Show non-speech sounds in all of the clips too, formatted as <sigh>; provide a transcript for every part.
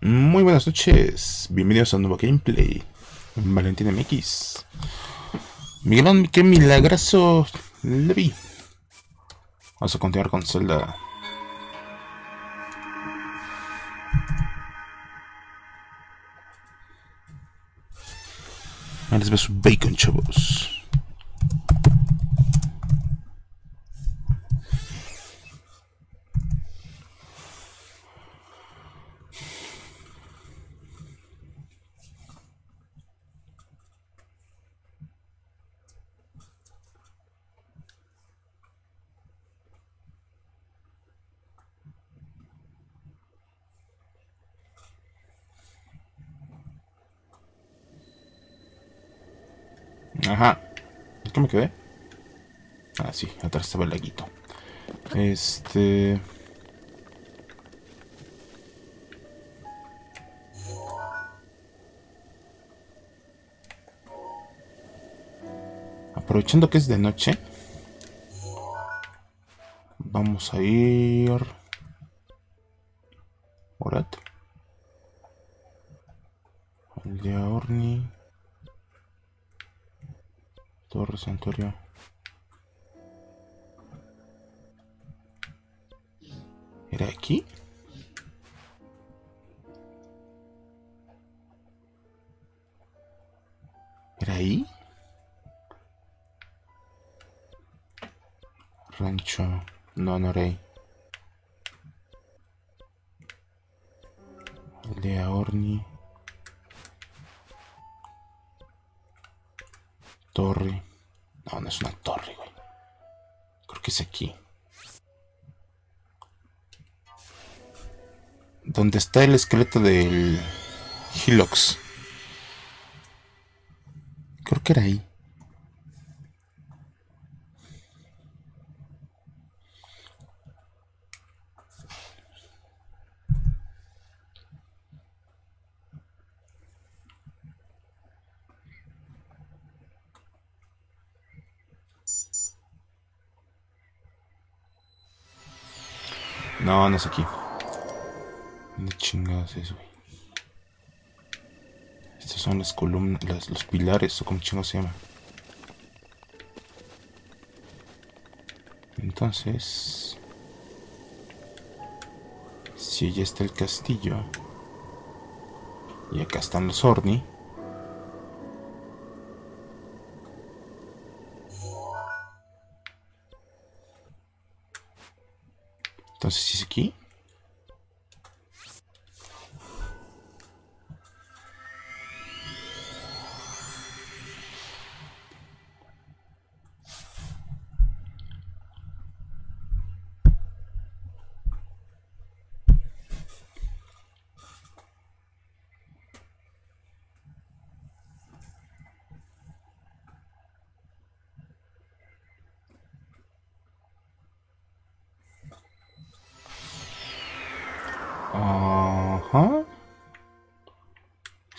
Muy buenas noches, bienvenidos a un nuevo gameplay. Valentín MX. Miguelón, qué milagroso le vi. Vamos a continuar con Zelda. Les ve su bacon, chavos. Ajá. ¿Qué me quedé? Ah, sí, atrás estaba el laguito. Este... Aprovechando que es de noche, vamos a ir... El de Orni. Torre Santuario. ¿Era aquí? ¿Era ahí? Rancho. No, no era ahí. Una torre, güey. Creo que es aquí. Donde está el esqueleto del Hilox. Creo que era ahí. Aquí. ¿Dónde chingados es? Estas son las columnas, las, los pilares, o como chingados se llama. Entonces... Si ya está el castillo... Y acá están los Orni. Entonces, si es aquí.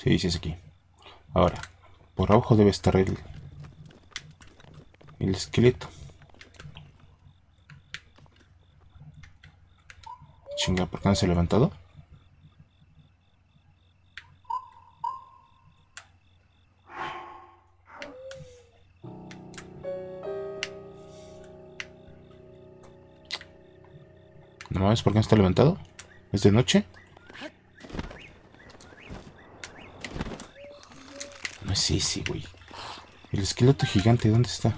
Sí, sí es aquí. Ahora, por abajo debe estar el, el esqueleto. Chinga, ¿por qué no se ha levantado? No mames, ¿por qué no está levantado? ¿Es de noche? Es ese, güey. El esqueleto gigante, ¿dónde está?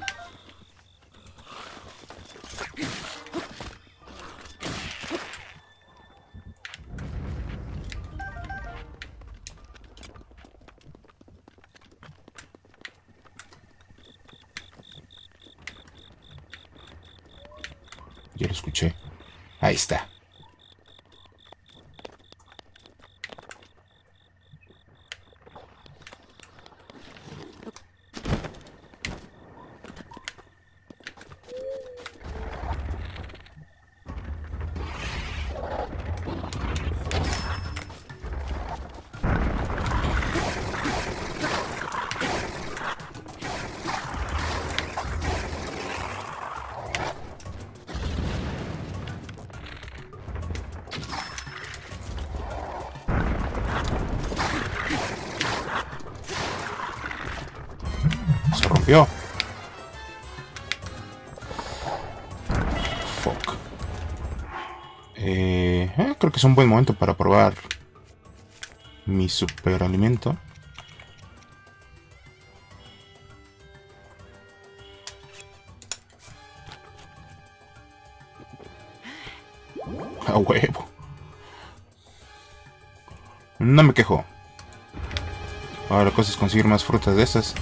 Es un buen momento para probar mi superalimento. A huevo. No me quejo. Ahora la cosa es conseguir más frutas de esas.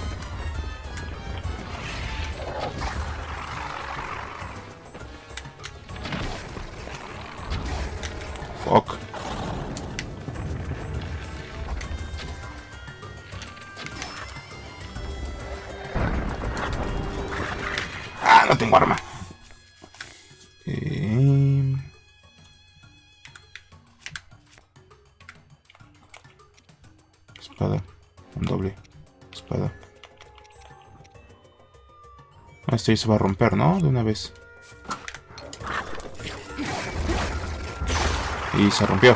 Este se va a romper, ¿no? De una vez. Y se rompió.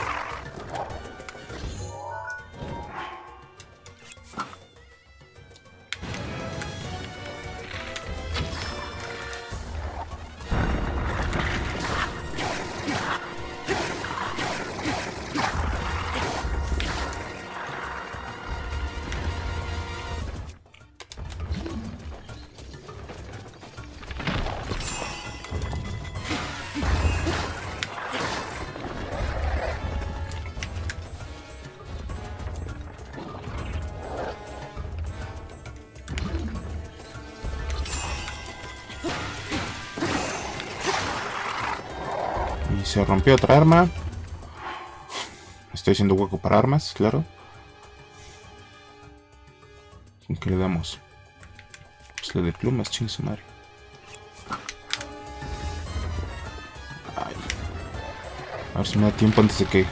Rompió otra arma. Estoy haciendo hueco para armas, claro. ¿Con qué le damos? Pues le de plumas, ching su madre. A ver si me da tiempo antes de que...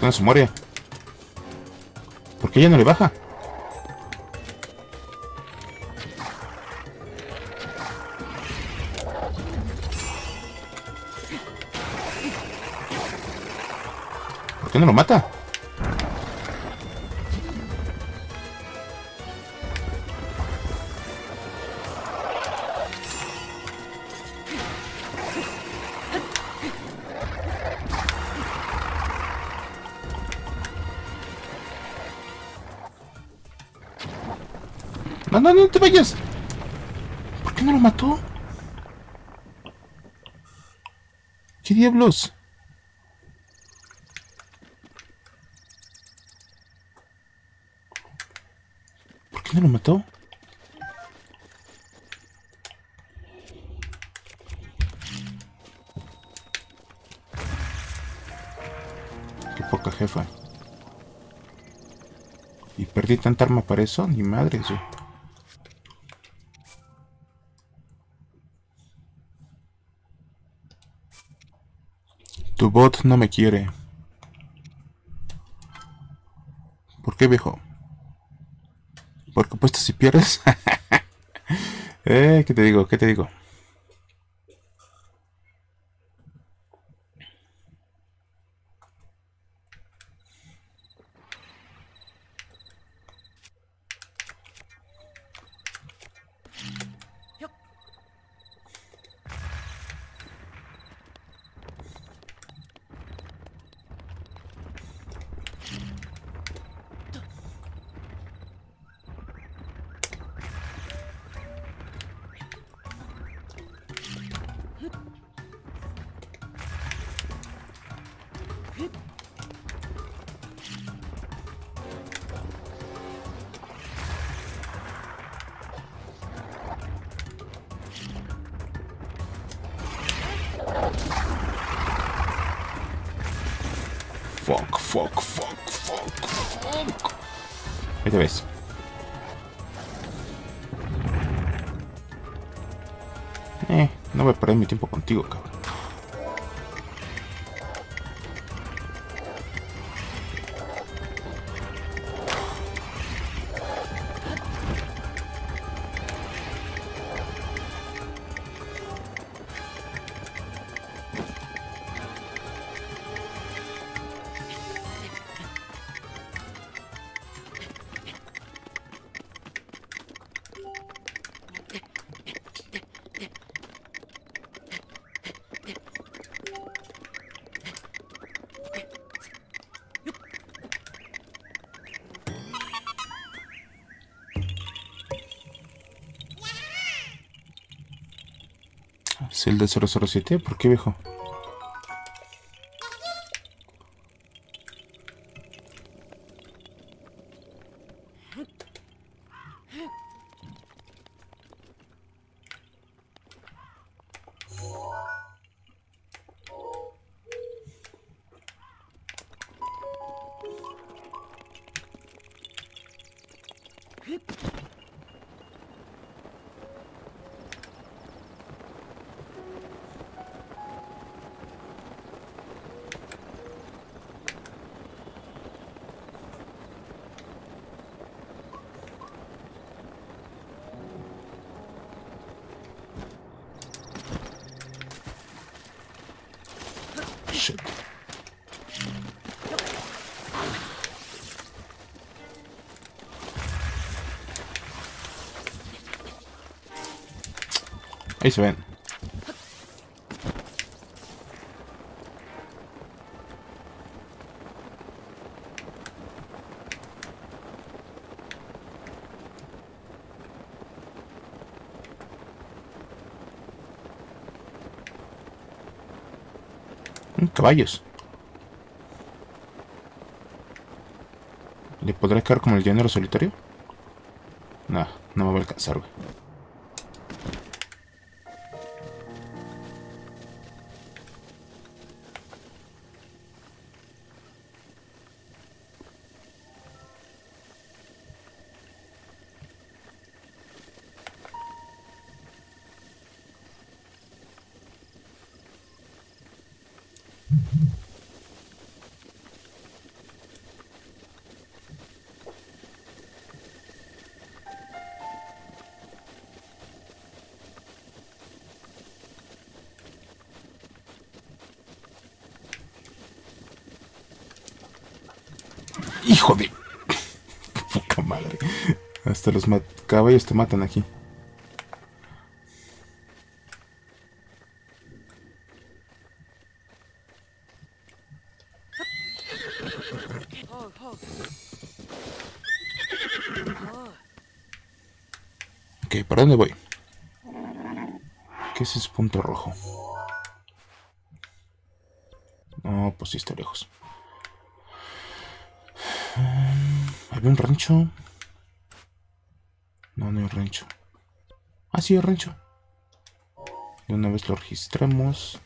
¿Por qué no se muere? ¿Por qué ya no le baja? ¿Por qué no lo mata? Diablos? ¿Por qué no lo mató? Qué poca jefa. Y perdí tanta arma para eso, ni madre. Bot no me quiere. ¿Por qué, viejo? Porque apuestas si pierdes. <laughs> eh, ¿qué te digo? ¿Qué te digo? Zelda 007, ¿por qué viejo? Ahí se ven. Mm, Caballos. ¿Le podrá caer como el género solitario? No, no me va a alcanzar, güey. Caballos te matan aquí. Ok, ¿para dónde voy? ¿Qué es ese punto rojo? No, pues sí está lejos. ¿Había un rancho? No, no hay rancho. Ah, sí, hay rancho. De una vez lo registramos.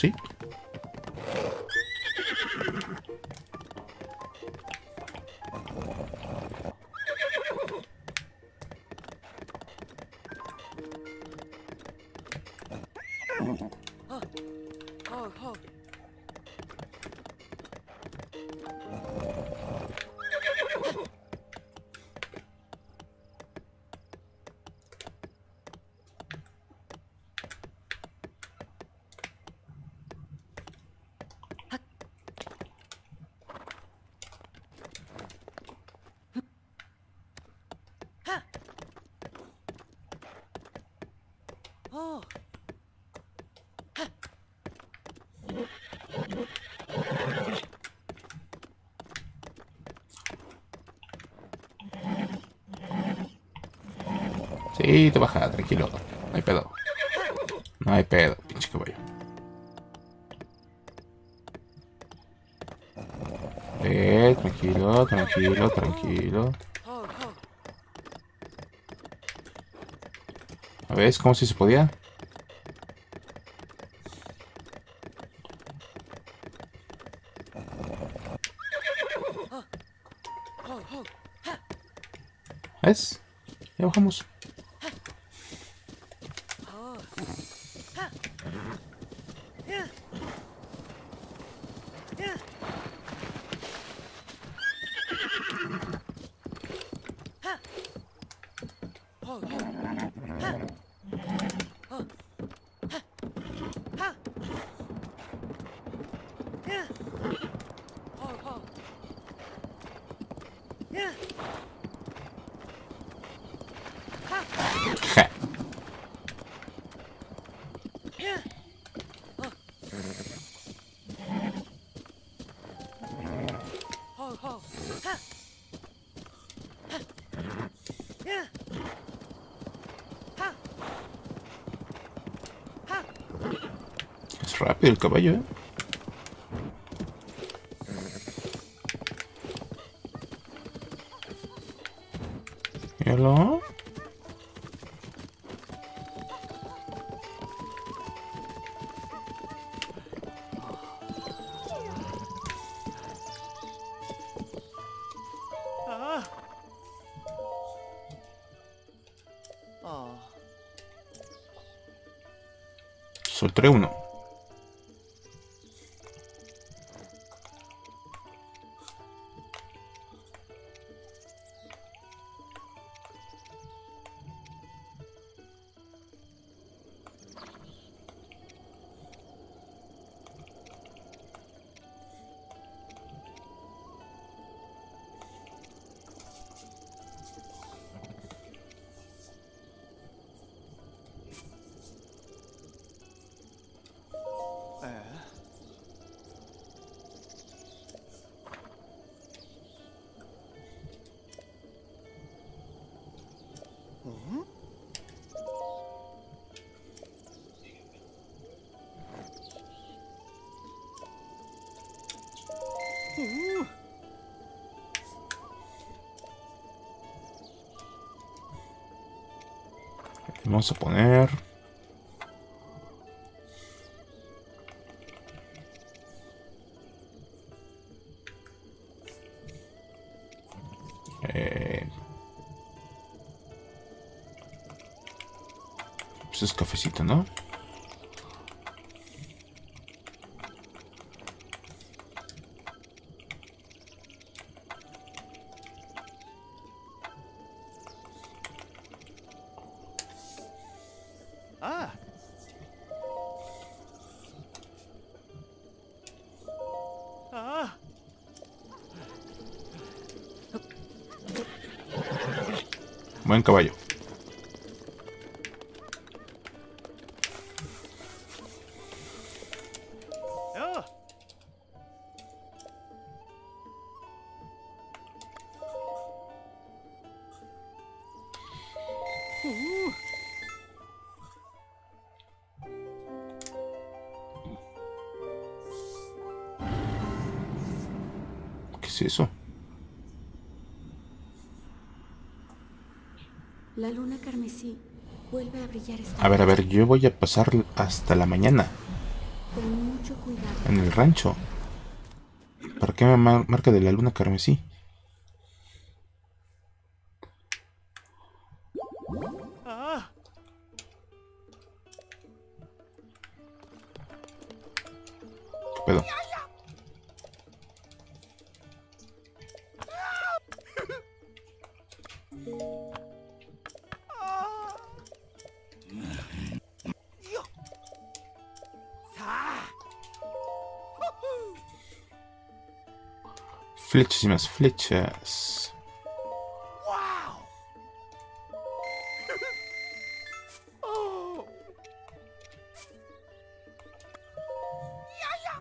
Sí? Sí, te baja, tranquilo. No hay pedo. No hay pedo, pinche caballo. Eh, tranquilo, tranquilo, tranquilo. A ver, ¿cómo si se podía? ¿Ves? Ya bajamos. Es rápido el caballo, ¿eh? 3-1. Vamos a poner... Eh... Pues es cafecito, ¿no? Buen caballo. La luna carmesí vuelve a brillar esta A ver, a ver, yo voy a pasar hasta la mañana Ten mucho cuidado. en el rancho. ¿Para qué me mar- marca de la luna carmesí? Flechas y más flechas. Wow. oh. Yeah, yeah.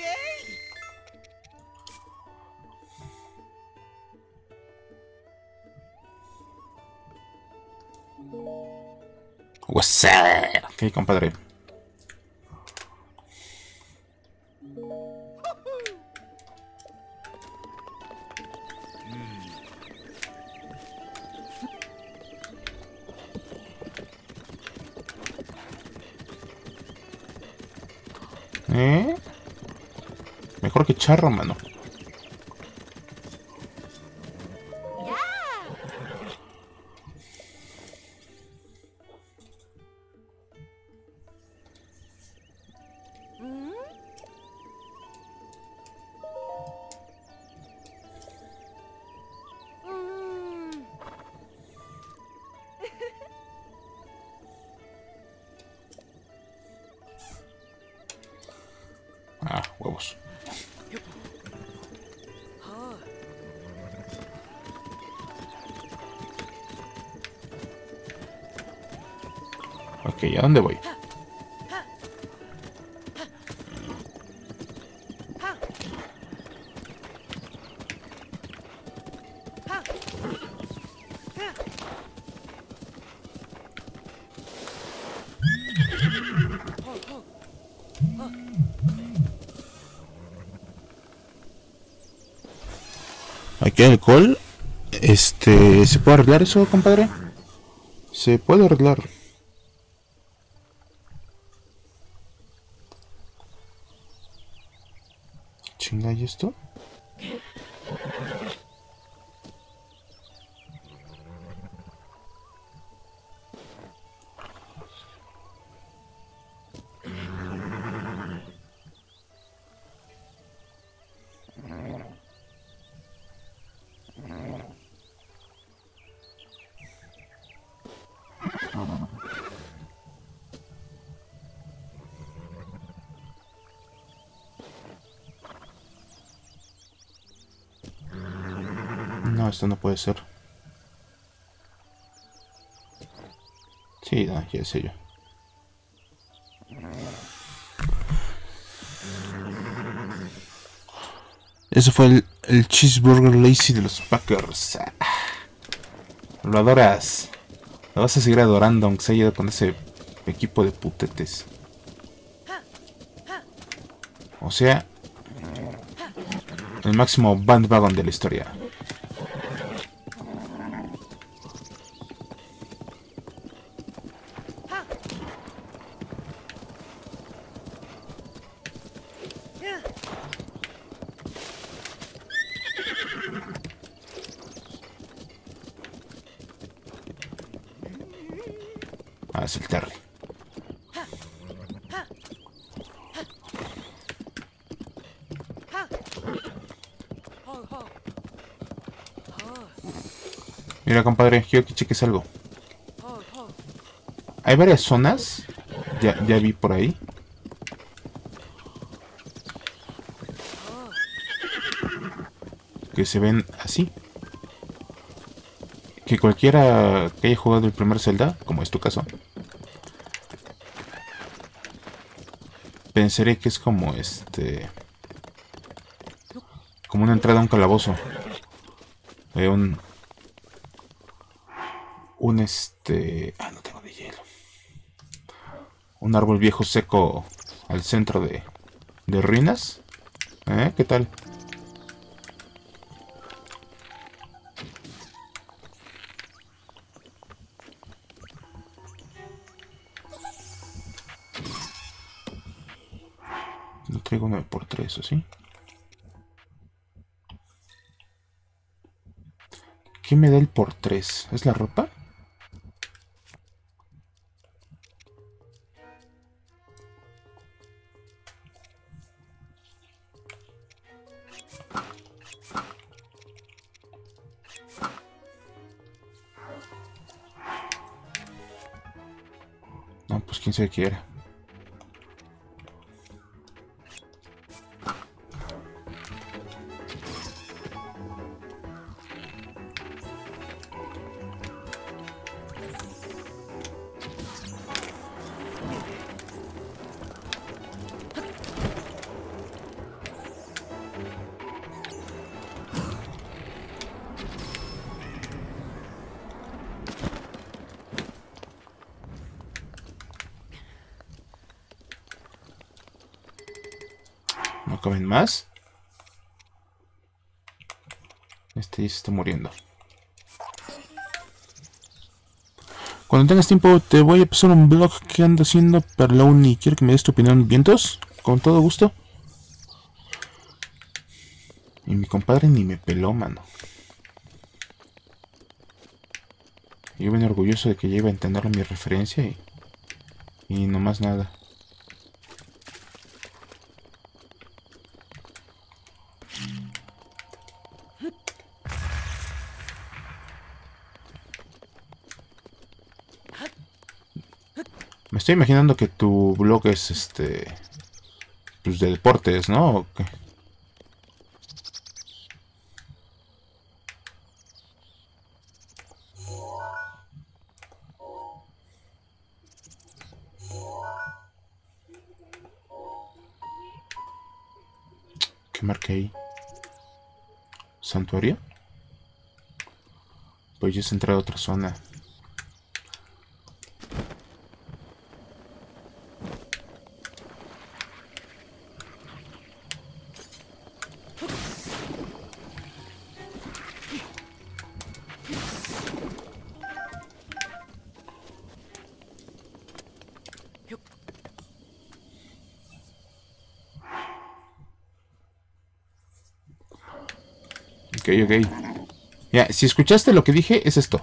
Yay. What's up? Ok, compadre. Charro, mano. ¿A dónde voy? Aquí hay alcohol. Este, ¿se puede arreglar eso, compadre? Se puede arreglar. Esto no puede ser. Sí, no, ya sé yo. Ese fue el, cheeseburger lazy de los Packers. Lo adoras. Lo vas a seguir adorando aunque se haya ido con ese equipo de putetes. O sea, el máximo bandwagon de la historia. Ah, es el Terry. Mira, compadre, quiero que cheques algo. Hay varias zonas. Ya, vi por ahí. Que se ven así. Que cualquiera que haya jugado el primer Zelda, como es tu caso, pensaré que es como este. Como una entrada a un calabozo. Eh, un. Un este. Ah, no tengo de hielo. Un árbol viejo seco al centro de. de ruinas. ¿Eh? ¿Qué tal? No traigo 9 por 3 ¿o sí? ¿Qué me da el por 3? ¿Es la ropa? No, pues está muriendo. Cuando tengas tiempo te voy a pasar un blog que ando haciendo para la uni. Quiero que me des tu opinión. ¿Vientos? Con todo gusto. Y mi compadre ni me peló, mano. Yo bien orgulloso de que iba a entender mi referencia y... Y no más nada. imaginando que tu blog es este. Pues de deportes, ¿no? ¿Qué marqué ahí? ¿Santuario? Pues ya he entrado a otra zona. Ok. Ya, si escuchaste lo que dije, es esto.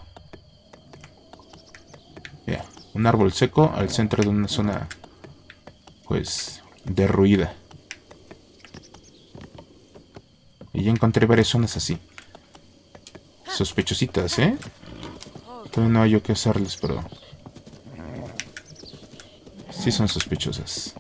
Ya, un árbol seco al centro de una zona, pues, derruida. Y ya encontré varias zonas así. Sospechositas, ¿eh? Todavía no hay yo que hacerles, pero... Sí son sospechosas.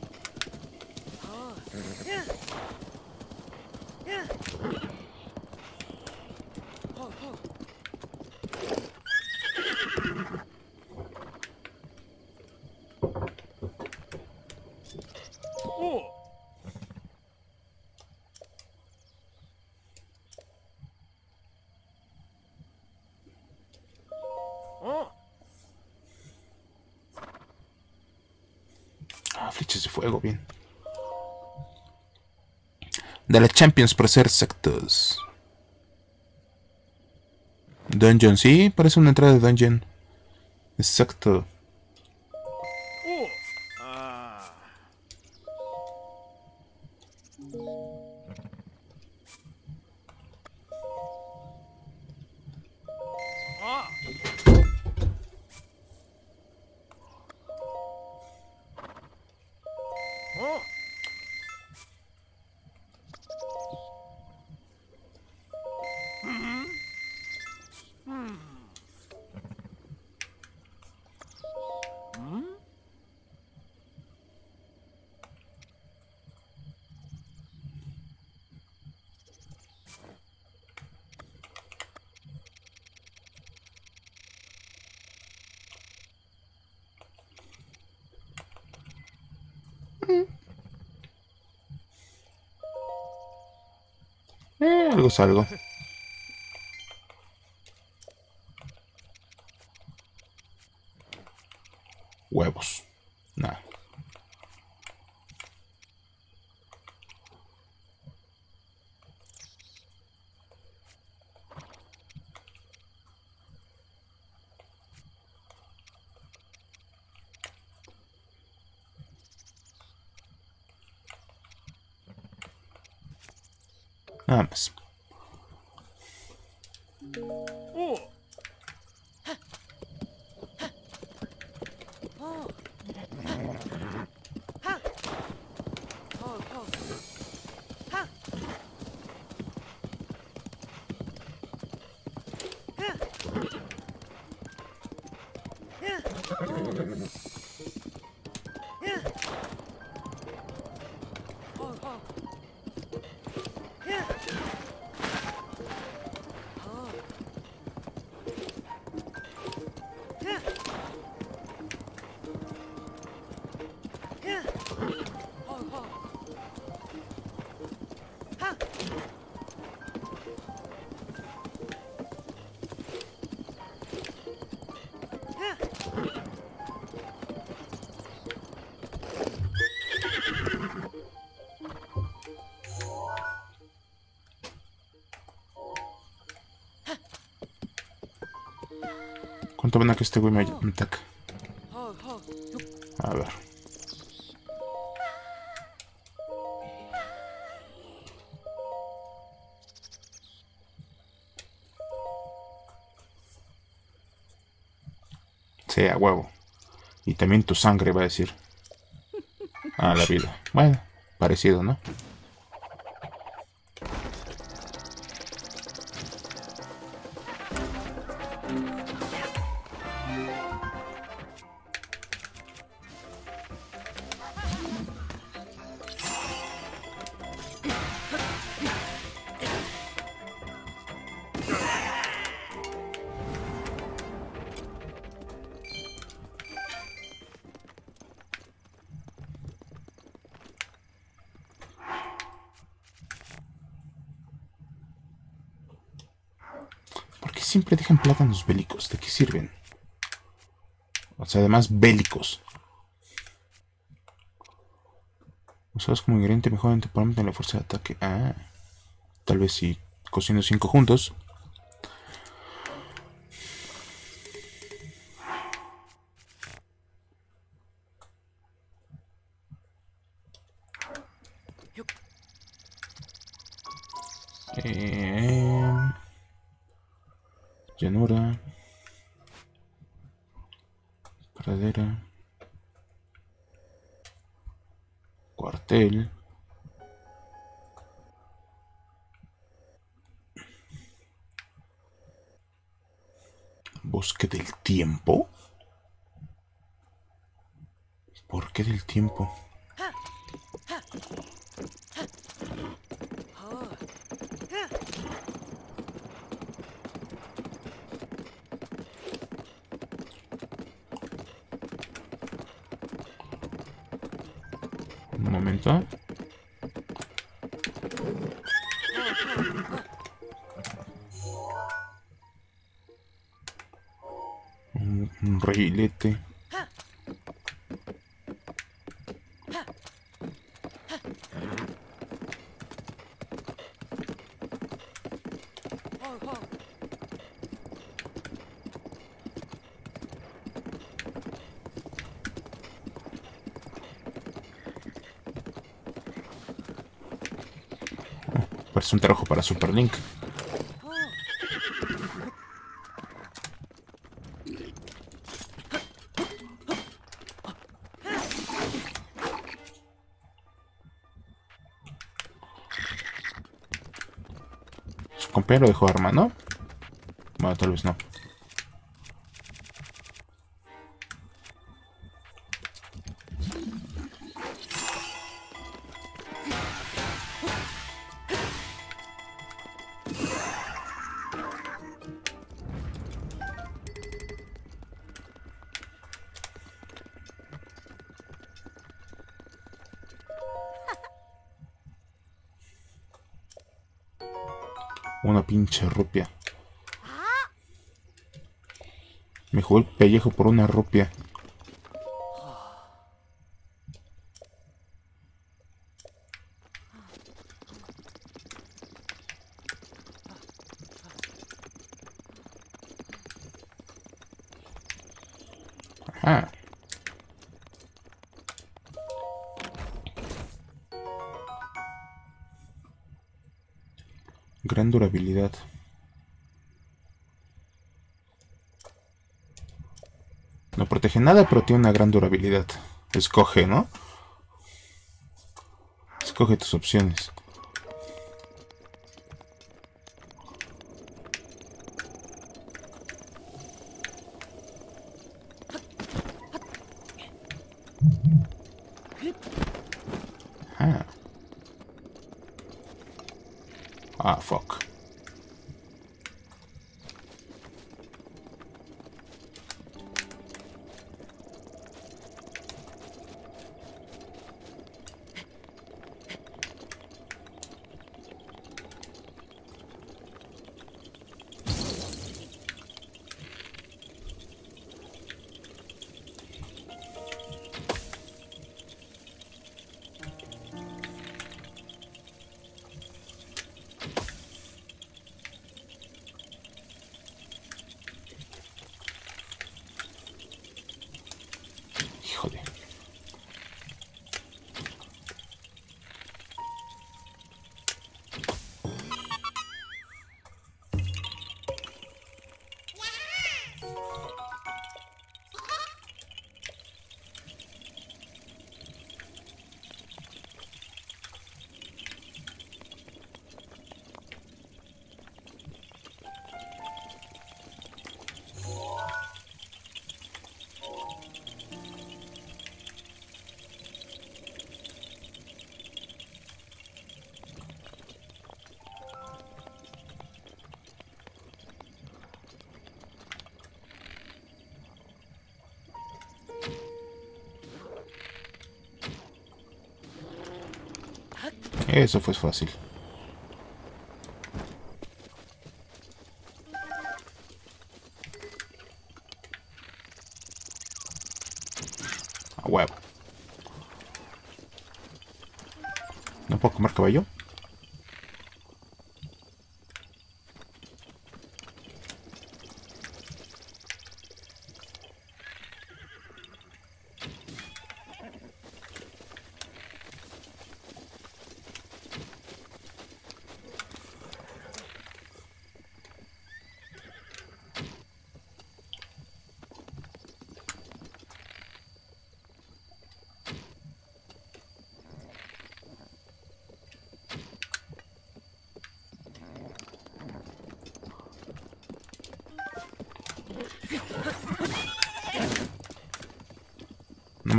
De la Champions por ser exactos. Dungeon, sí, parece una entrada de dungeon. Exacto. Algo es algo. ¿Cuánto van a que este güey me? A ver. Sí, huevo. Y también tu sangre va a decir. A la vida. Bueno, parecido, ¿no? Dejan plátanos bélicos? ¿De qué sirven? O sea, además bélicos. Usados como ingrediente mejor temporalmente en la fuerza de ataque. Ah. Tal vez si cocino cinco juntos. Momento. Un, reguilete. Parece un trabajo para Super Link. Su compañero dejó arma, ¿no? Bueno, tal vez no. Pinche el pellejo por una rupia. Nada, pero tiene una gran durabilidad. Escoge, ¿no? Escoge tus opciones. Eso fue fácil. A huevo. ¿No puedo comer caballo?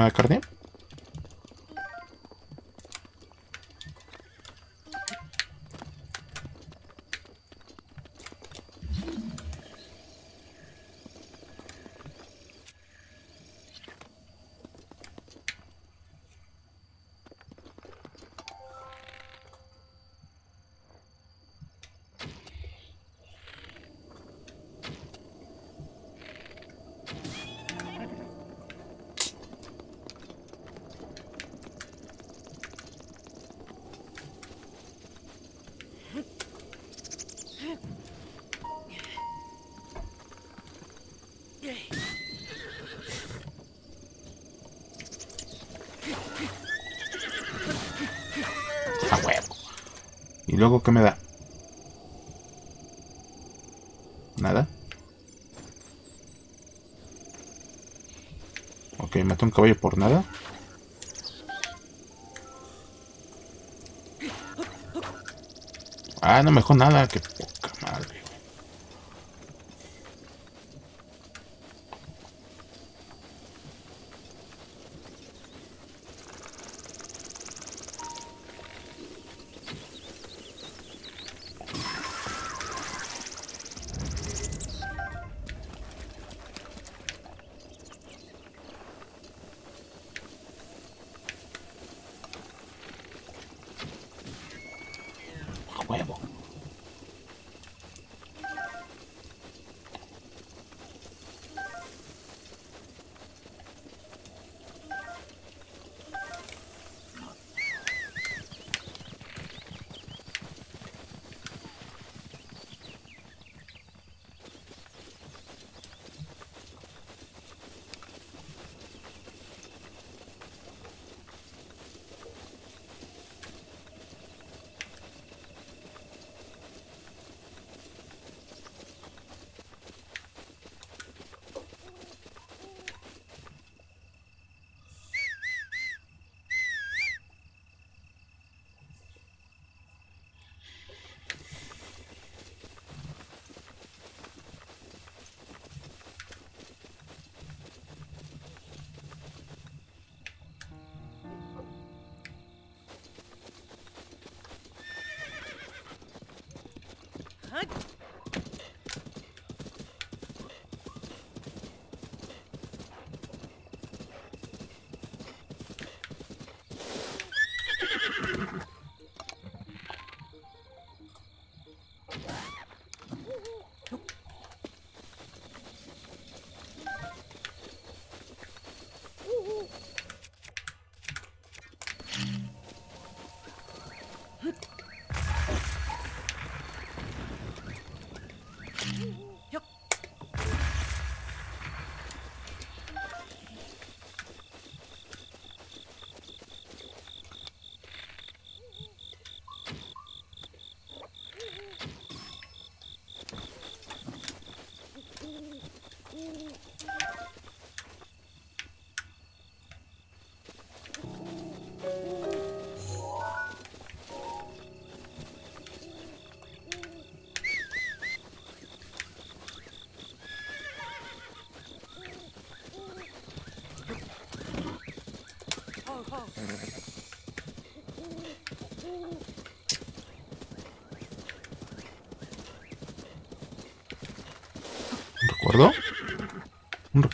¿No me da carne? Luego qué me da? Nada. Ok, maté un caballo por nada. Ah, no me dejó nada, qué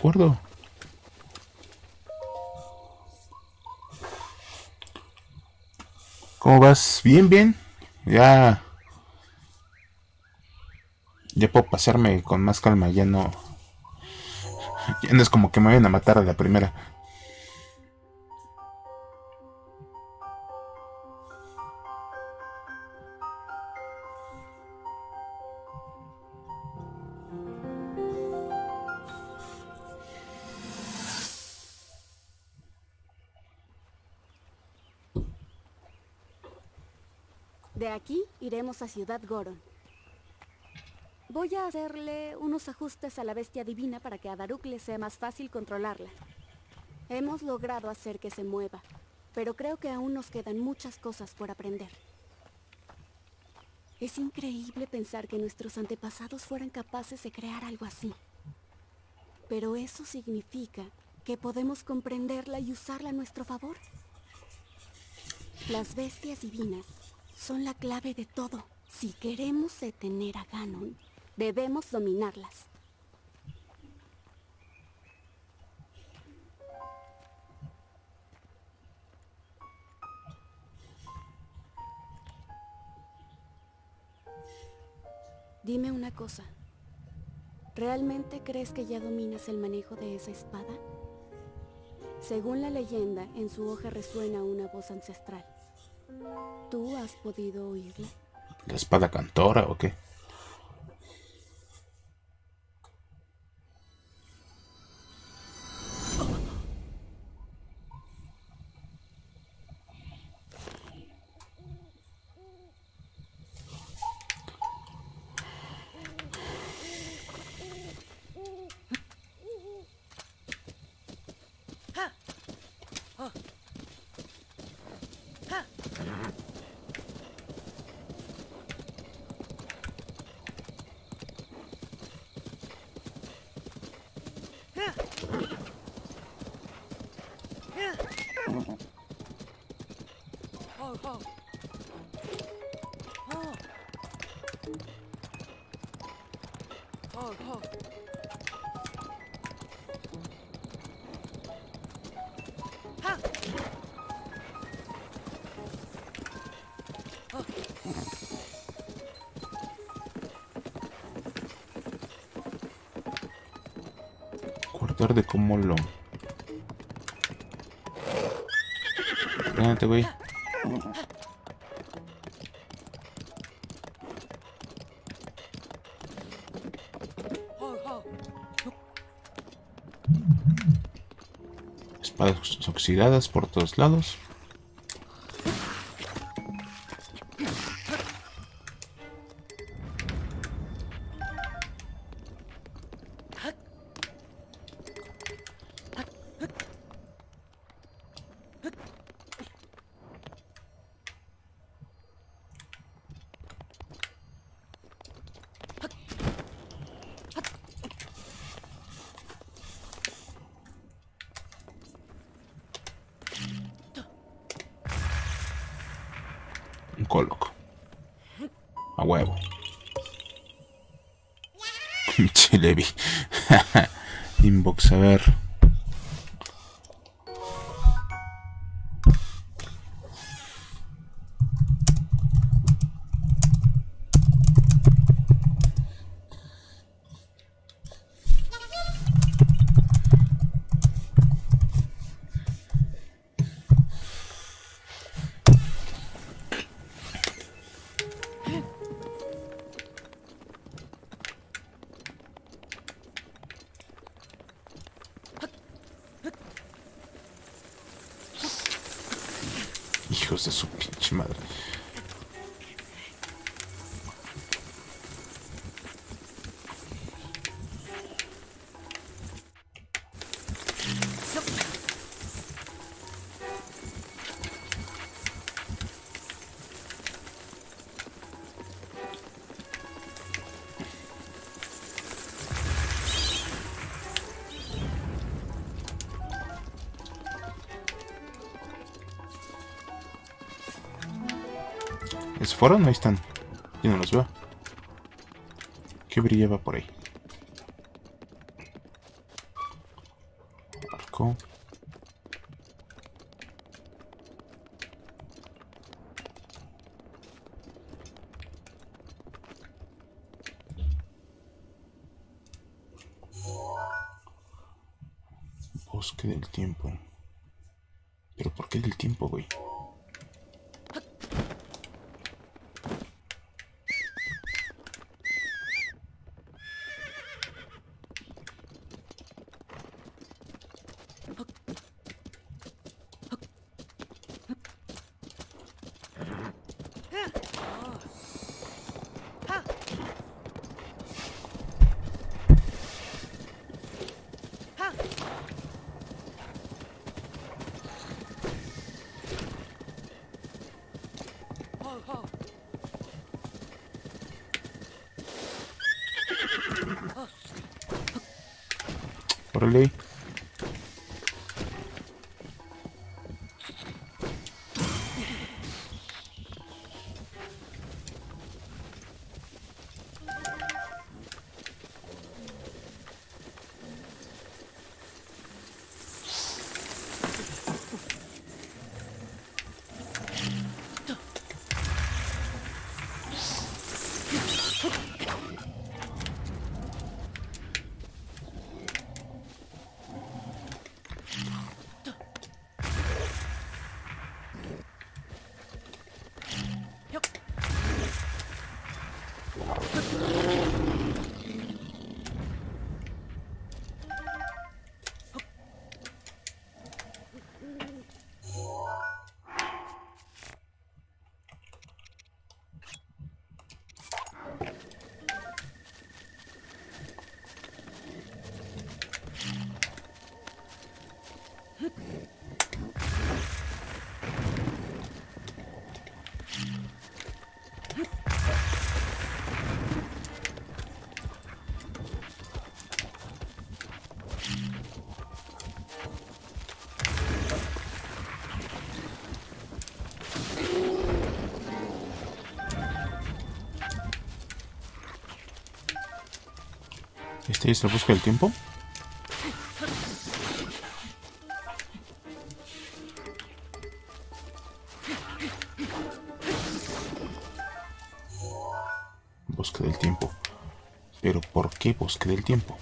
¿Un recuerdo? ¿Cómo vas? Bien, bien. Ya. Ya puedo pasarme con más calma. Ya no. Ya no es como que me vayan a matar a la primera. Iremos a Ciudad Goron. Voy a hacerle unos ajustes a la bestia divina para que a Daruk le sea más fácil controlarla. Hemos logrado hacer que se mueva, pero creo que aún nos quedan muchas cosas por aprender. Es increíble pensar que nuestros antepasados fueran capaces de crear algo así. Pero eso significa que podemos comprenderla y usarla a nuestro favor. Las bestias divinas son la clave de todo. Si queremos detener a Ganon, debemos dominarlas. Dime una cosa. ¿Realmente crees que ya dominas el manejo de esa espada? Según la leyenda, en su hoja resuena una voz ancestral. ¿Tú has podido oírla? ¿La espada cantora o qué? Espérate, güey. Espadas oxidadas por todos lados. Un coloco. A huevo. <laughs> Chilevi. <laughs> Inbox, a ver. ¿Es fueron? Ahí están. Yo no los veo. ¿Qué brillaba por ahí? Este es la búsqueda del tiempo. Búsqueda del tiempo. Pero ¿por qué búsqueda del tiempo?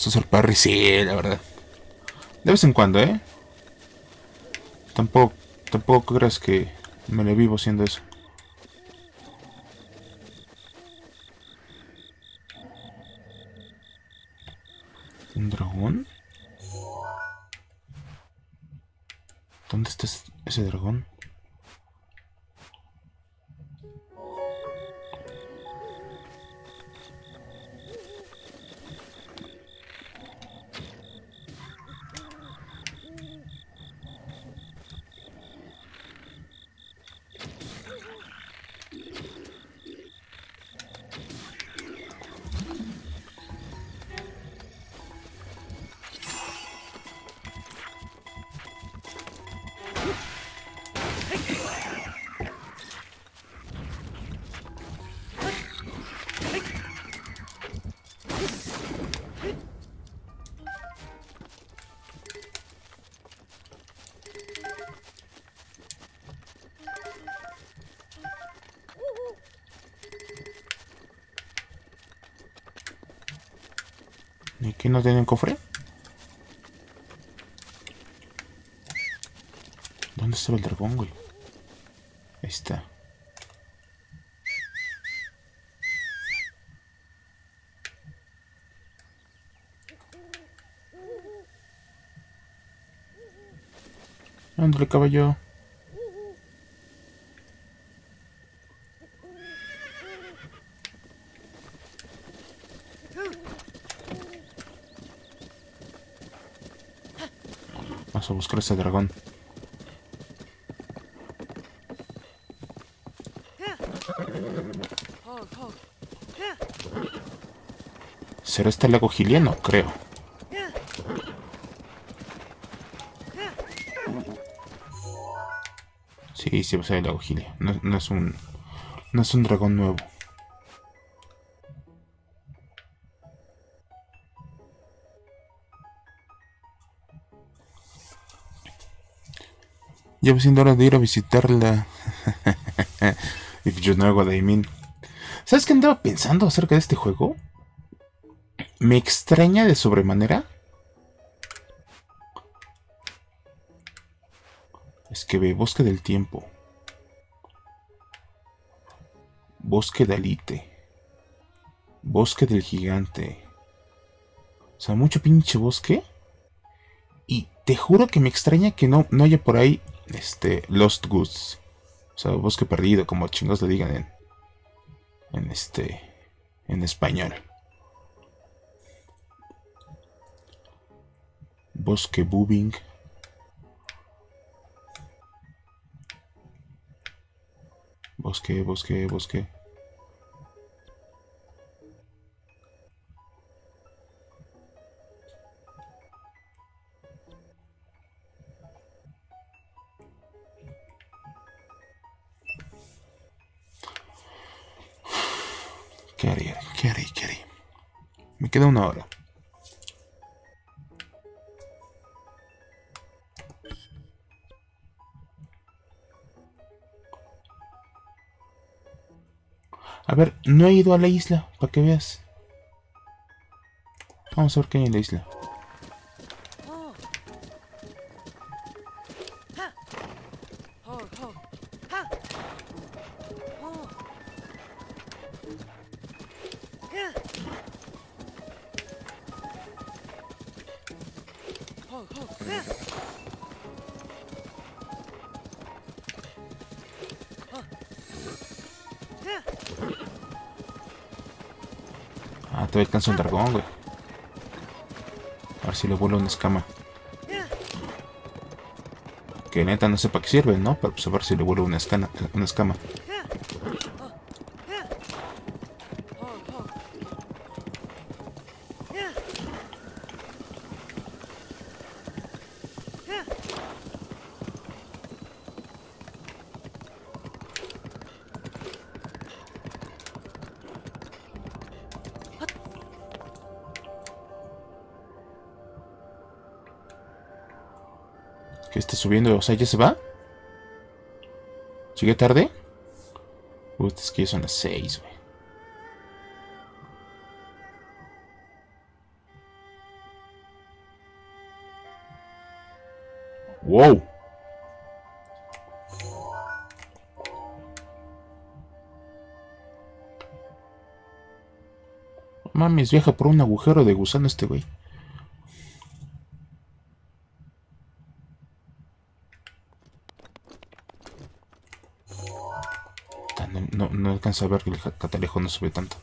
Gusta hacer parry, sí, la verdad. De vez en cuando, ¿eh? Tampoco, tampoco creas que me le vivo haciendo eso. ¿Y aquí no tienen cofre? ¿Dónde estaba el dragón, güey? Ahí está. Ándale, caballo. Buscar ese dragón. ¿Será este lago giliano? Creo. Sí, sí va el lago Gilia. No, no es un... No es un dragón nuevo. Ya va siendo hora de ir a visitarla. If you know what I mean. ¿Sabes qué andaba pensando acerca de este juego? Me extraña de sobremanera. Es que ve, bosque del tiempo. Bosque de Alite. Bosque del gigante. O sea, mucho pinche bosque. Y te juro que me extraña que no, no haya por ahí este Lost Goods. O sea, bosque perdido, como chingos le digan en, en este en español. Bosque Boobing. Bosque, bosque, bosque. Queda una hora. A ver, no he ido a la isla, para que veas. Vamos a ver qué hay en la isla. Alcanza un dragón, güey. A ver si le vuelo una escama. Que neta no sé para qué sirve, ¿no? Pero pues a si le vuelo una, escana, una escama. Subiendo, o sea, ¿ya se va? ¿Llegué tarde? Puta, es que ya son las 6, güey. ¡Wow! Mames, viaja por un agujero de gusano este güey. Alcanza a ver que el catalejo no sube tanto.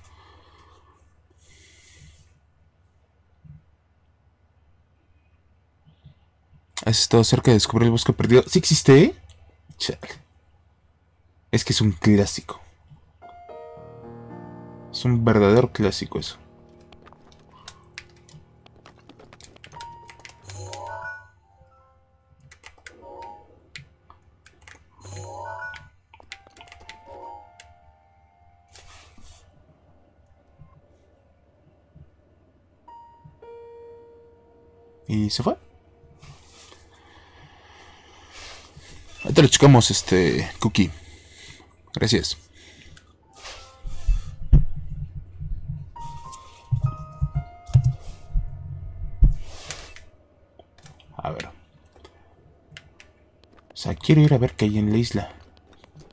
¿Has estado cerca de descubrir el bosque perdido? ¿Sí existe? eh? Chale. Es que es un clásico. Es un verdadero clásico eso. Ahorita lo checamos, este, Cookie. Gracias. A ver. O sea, quiero ir a ver qué hay en la isla.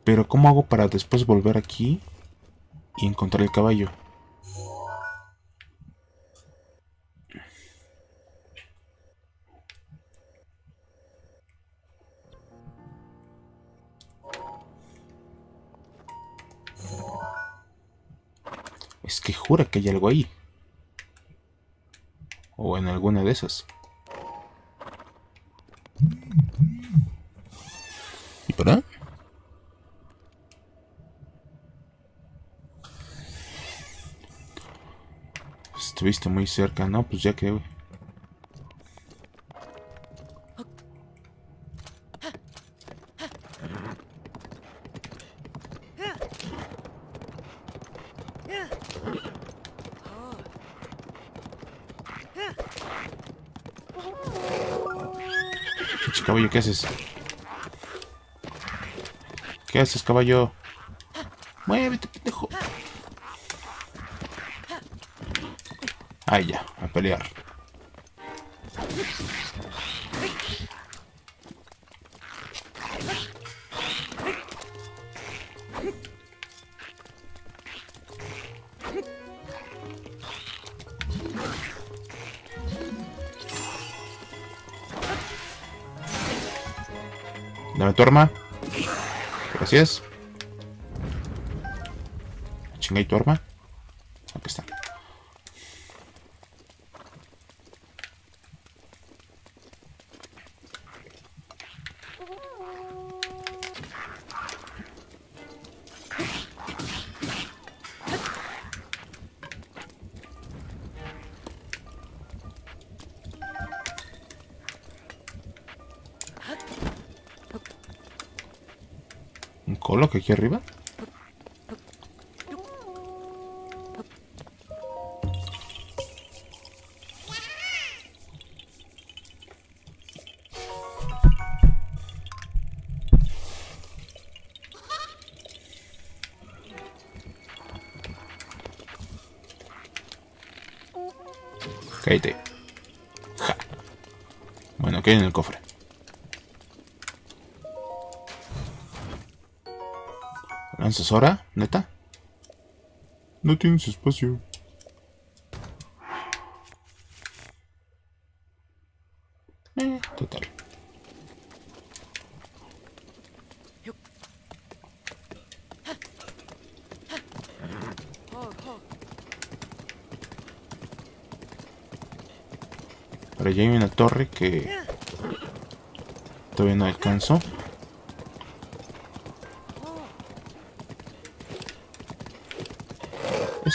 Pero ¿cómo hago para después volver aquí y encontrar el caballo? Que hay algo ahí. O en alguna de esas. ¿Y para? Estuviste muy cerca, ¿no? Pues ya que, caballo? ¿Qué haces? ¿Qué haces, caballo? ¡Muévete, pendejo! Ahí ya, a pelear. Tu arma. Gracias. Chinga y tu. Aquí arriba. Cállate. Ja. Bueno, ¿qué hay en el cofre? ¿Lanzas ahora? ¿Neta? No tienes espacio. Eh, total. Por allá hay una torre que todavía no alcanzo.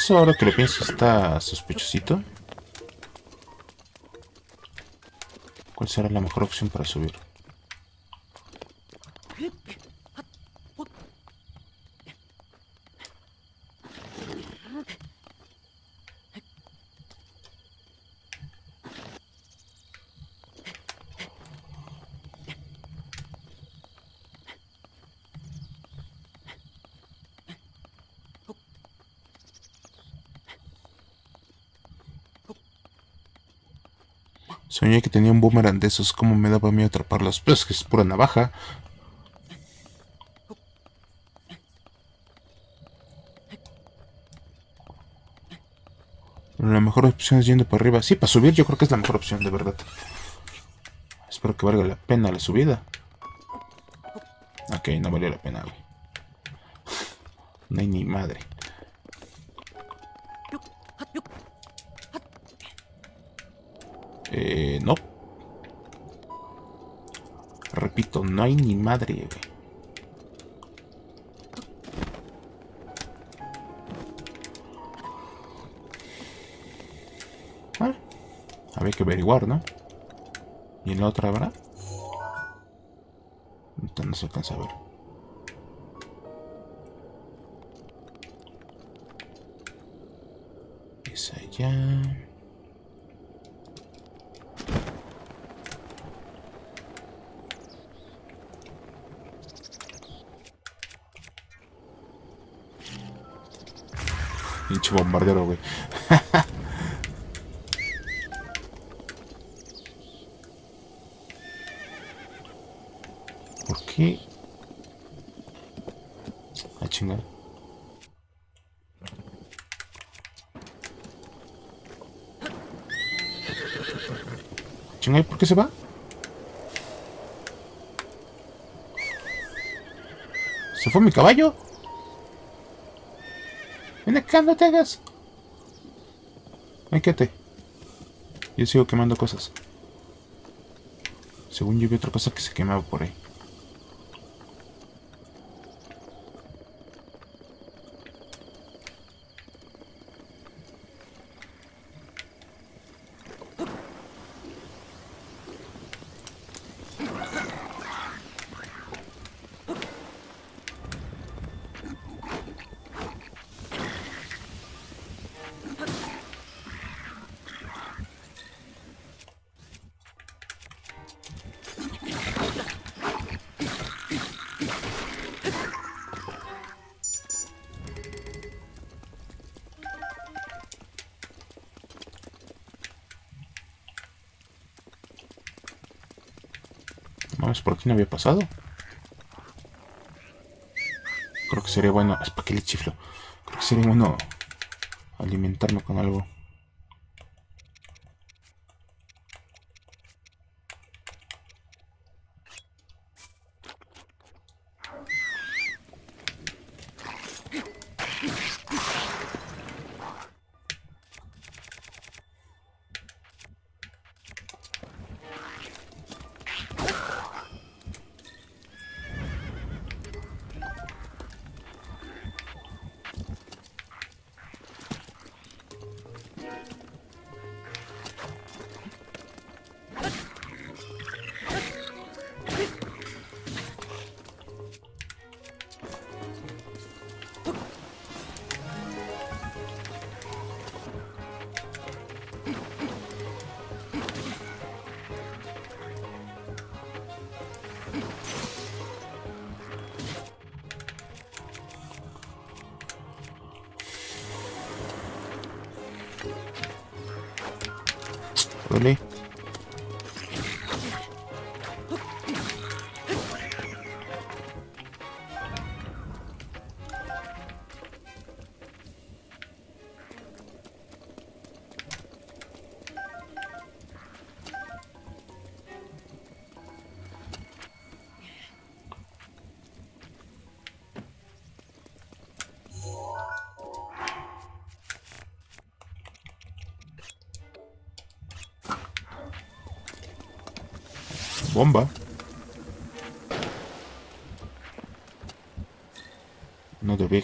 Eso ahora que lo pienso está sospechosito. ¿Cuál será la mejor opción para subir? Soñé que tenía un boomerang de esos, como me daba miedo atraparlos. Pero es que es pura navaja. La mejor opción es yendo para arriba. Sí, para subir yo creo que es la mejor opción, de verdad. Espero que valga la pena la subida. Ok, no valió la pena, güey. No hay ni madre. No hay ni madre, güey. Vale. Había que averiguar, ¿no? ¿Y en la otra habrá? Ahorita no se alcanza a ver. Es allá. Pinche bombardero, güey. ¿Por qué? A chingar. Chingar, ¿por qué se va? ¿Se fue mi caballo? Ven acá, no te hagas. Ay, quédate. Yo sigo quemando cosas. Según yo vi otra cosa que se quemaba por ahí. Vamos, por aquí no había pasado. Creo que sería bueno... Es para que le chiflo. Creo que sería bueno alimentarme con algo.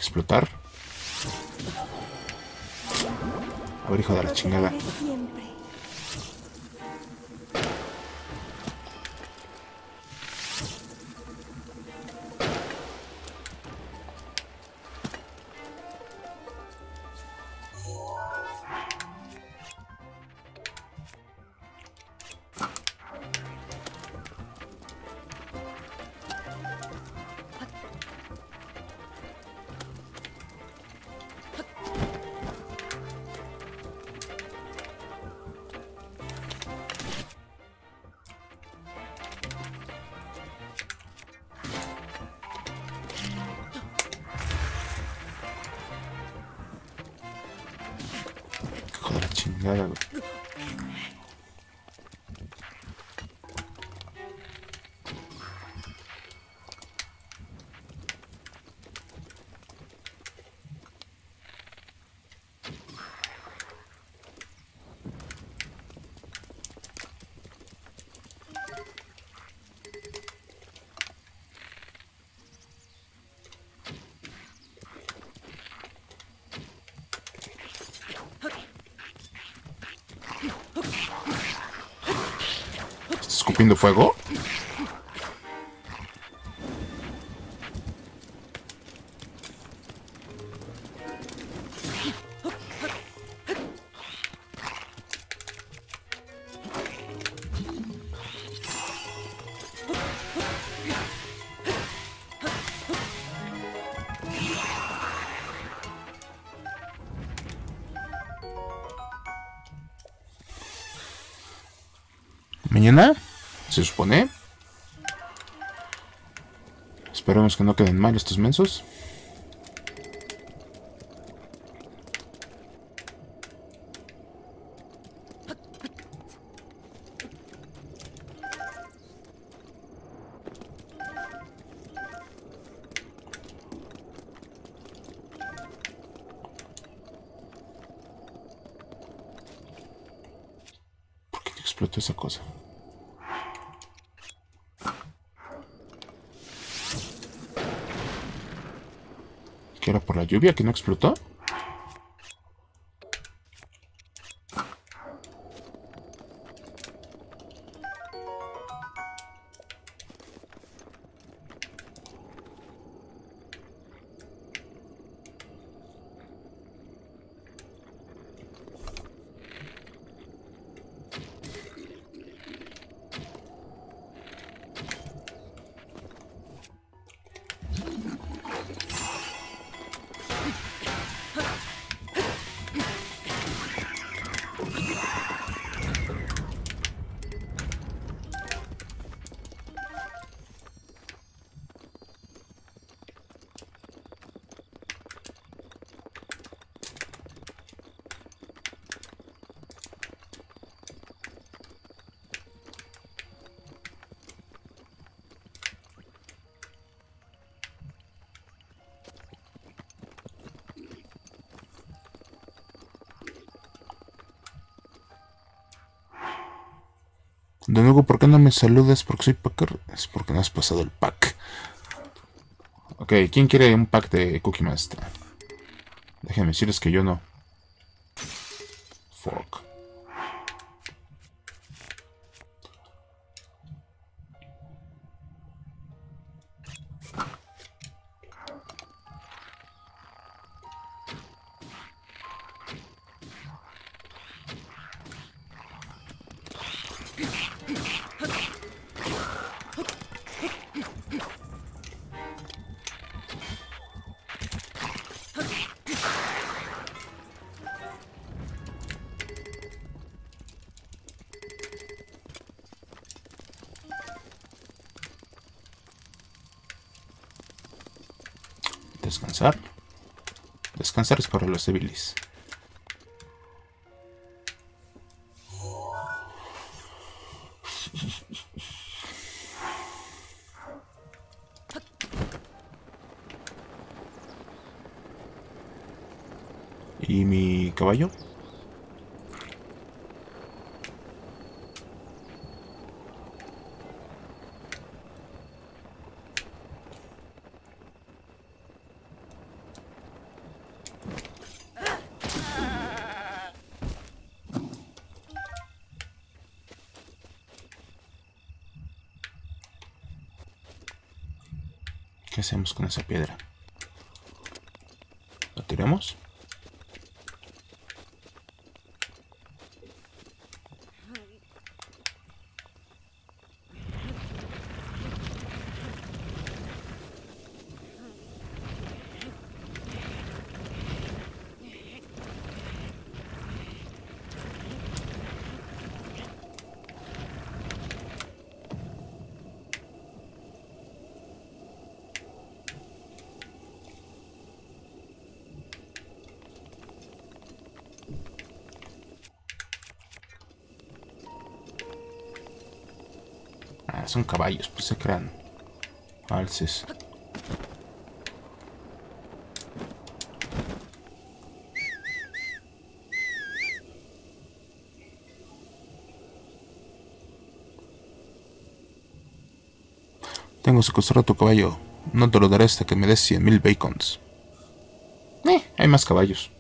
Explotar. A ver, hijo de la chingada. Escupiendo fuego? Mañana, se supone. Esperemos que no queden mal estos mensos. ¿Por qué no explotó esa cosa? ¿Que era por la lluvia que no explotó? Qué no me saludas? Porque soy Packer. Es porque no has pasado el pack. Ok, ¿quién quiere un pack de Cookie Master? Déjenme decirles que yo no. ¿Y mi caballo? Hacemos con esa piedra? ¿La tiramos? Son caballos, pues se crean alces. Tengo secuestrado tu caballo. No te lo daré hasta que me des 100.000 bacons. Eh, hay más caballos.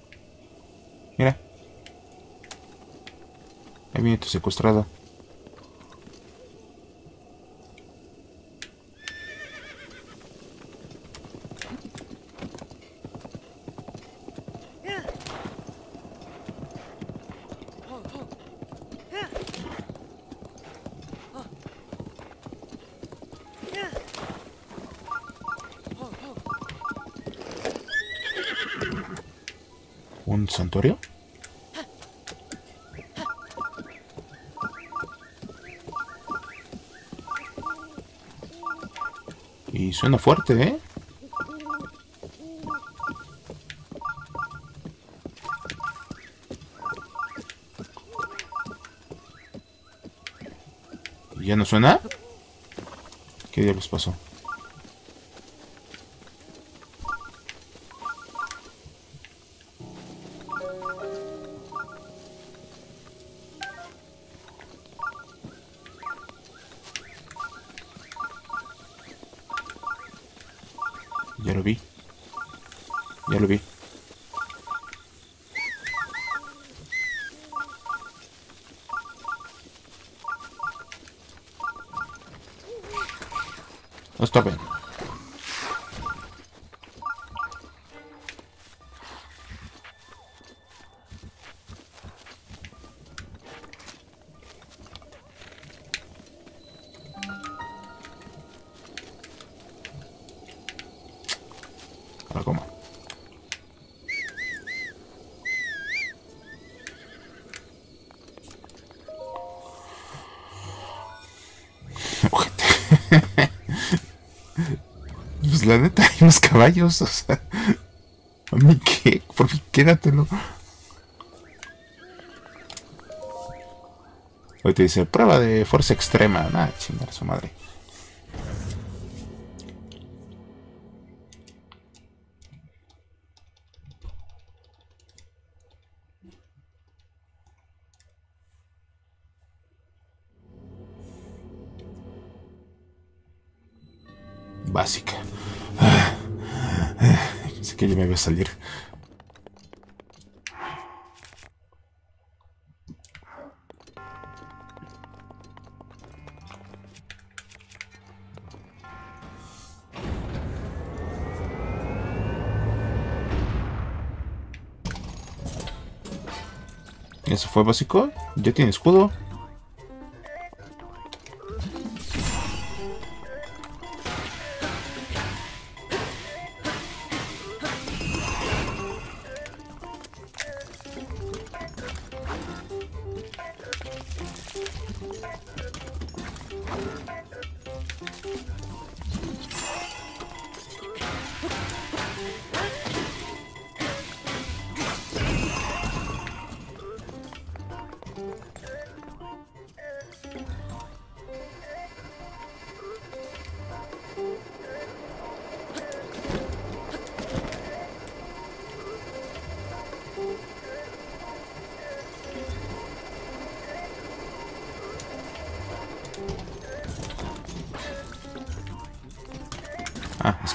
Mira. Ahí viene tu secuestrado. Fuerte, ¿eh? ¿Ya no suena? ¿Qué diablos pasó? Caballos, o sea. ¿A mí qué? Por fin quédatelo. Hoy te dice prueba de fuerza extrema. Nah, chingar su madre. Salir. ¿Eso fue básico? ¿Ya tiene escudo?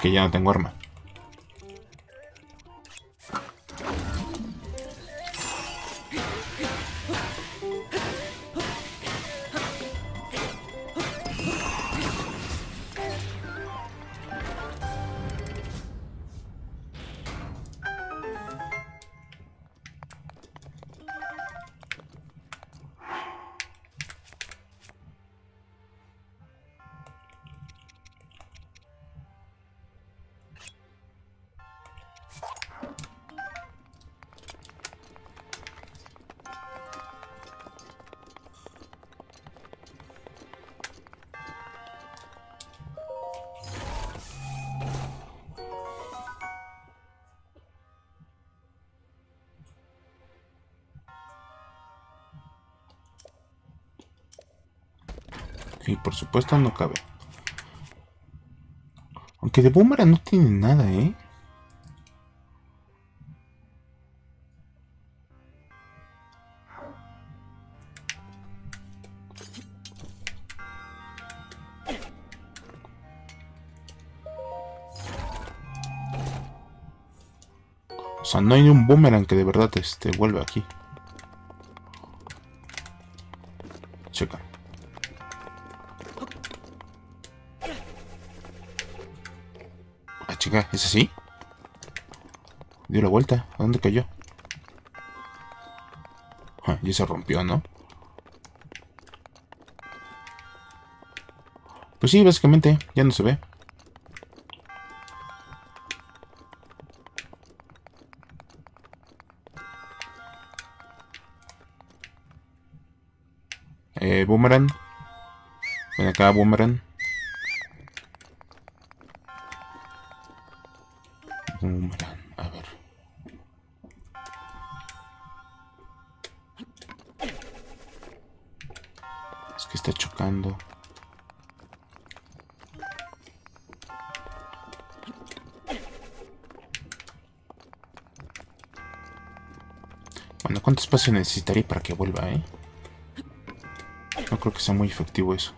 Que ya no tengo arma. Por supuesto no cabe. Aunque de boomerang no tiene nada, ¿eh? O sea, no hay un boomerang que de verdad este, vuelva aquí. ¿Es así? Dio la vuelta. ¿A dónde cayó? Ah, ya se rompió, ¿no? Pues sí, básicamente, ya no se ve. Eh, boomerang. Ven acá. Boomerang, Bueno, ¿cuánto espacio necesitaría para que vuelva, eh? No creo que sea muy efectivo eso.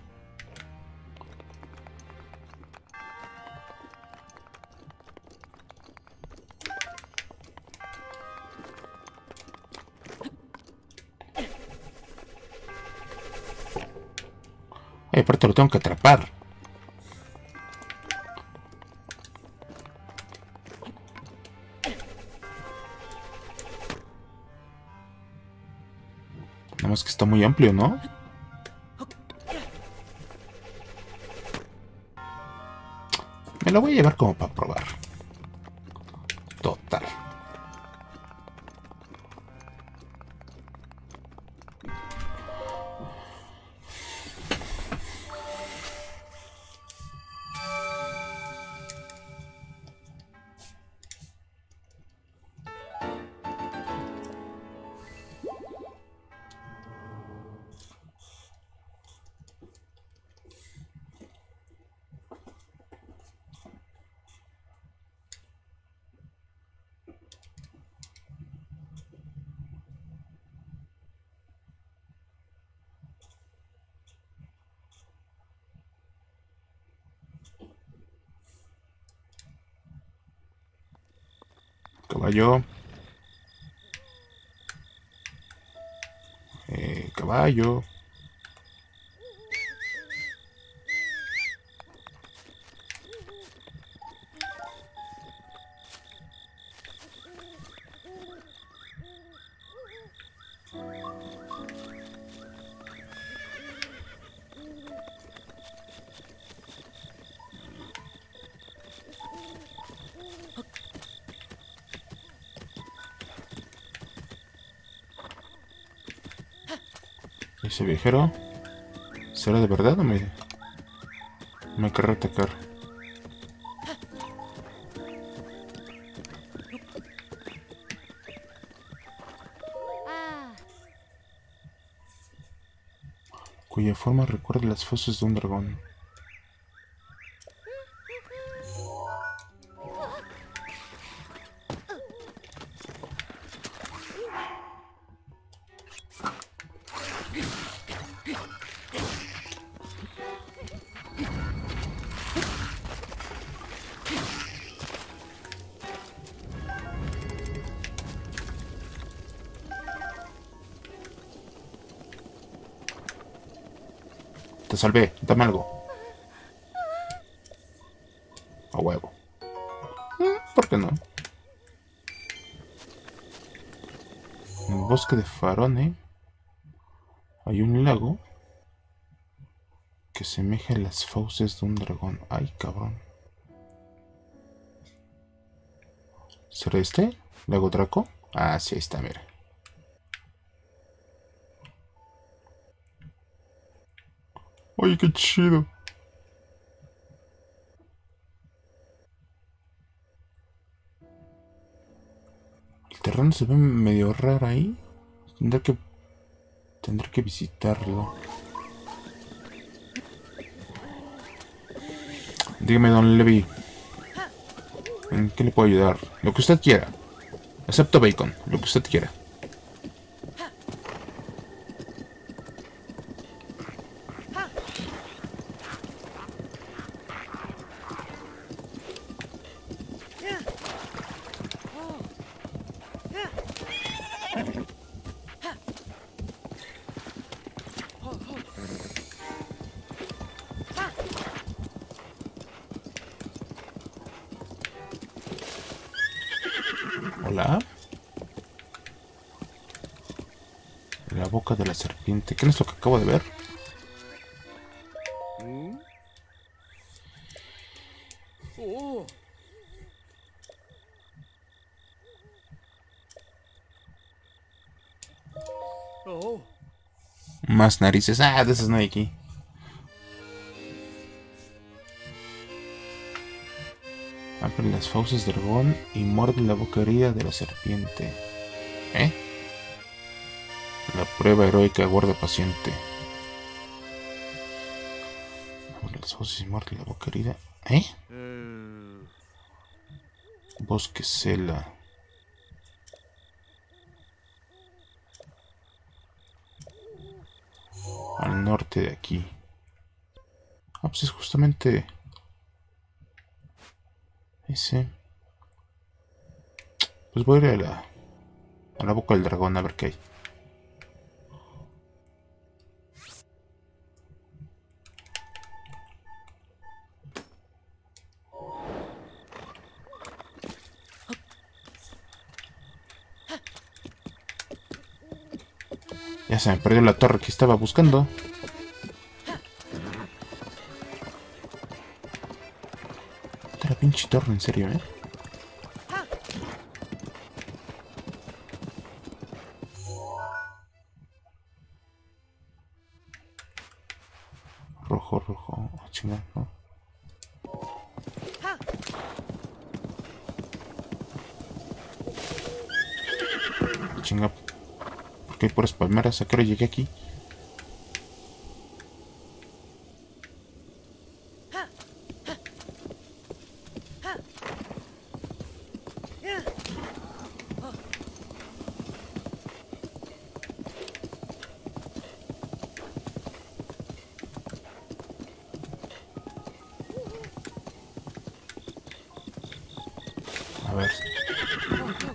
Ay, aparte lo tengo que atrapar. Más que está muy amplio, ¿no? Me lo voy a llevar como para probar. Caballo. Eh, caballo. Ese viajero. ¿Será de verdad o me... me querrá atacar? Cuya forma recuerda las fauces de un dragón. Salvé, dame algo. A huevo. Mm, ¿Por qué no? En el bosque de Farone hay un lago que semeja las fauces de un dragón. Ay, cabrón. ¿Será este? ¿Lago Draco? Ah, sí, ahí está, mira. Oye, qué chido. El terreno se ve medio raro ahí. Tendré que. Tendré que visitarlo. Dígame, don Levi. ¿En qué le puedo ayudar? Lo que usted quiera. Acepto bacon, lo que usted quiera. Hola. La boca de la serpiente. ¿Qué es lo que acabo de ver? Más narices. Ah, de esas no hay aquí. Abre las fauces del dragón y muerde la boca herida de la serpiente. ¿Eh? Prueba heroica guarda paciente. Las fauces y muerde la boca herida. ¿Eh? Bosque Cela. Al norte de aquí. Ah, pues es justamente ese. Pues voy a ir a la, a la boca del dragón a ver qué hay. Ya se me perdió la torre que estaba buscando. La pinche torre, en serio, ¿eh? Palmeras? ¿A qué hora llegué aquí?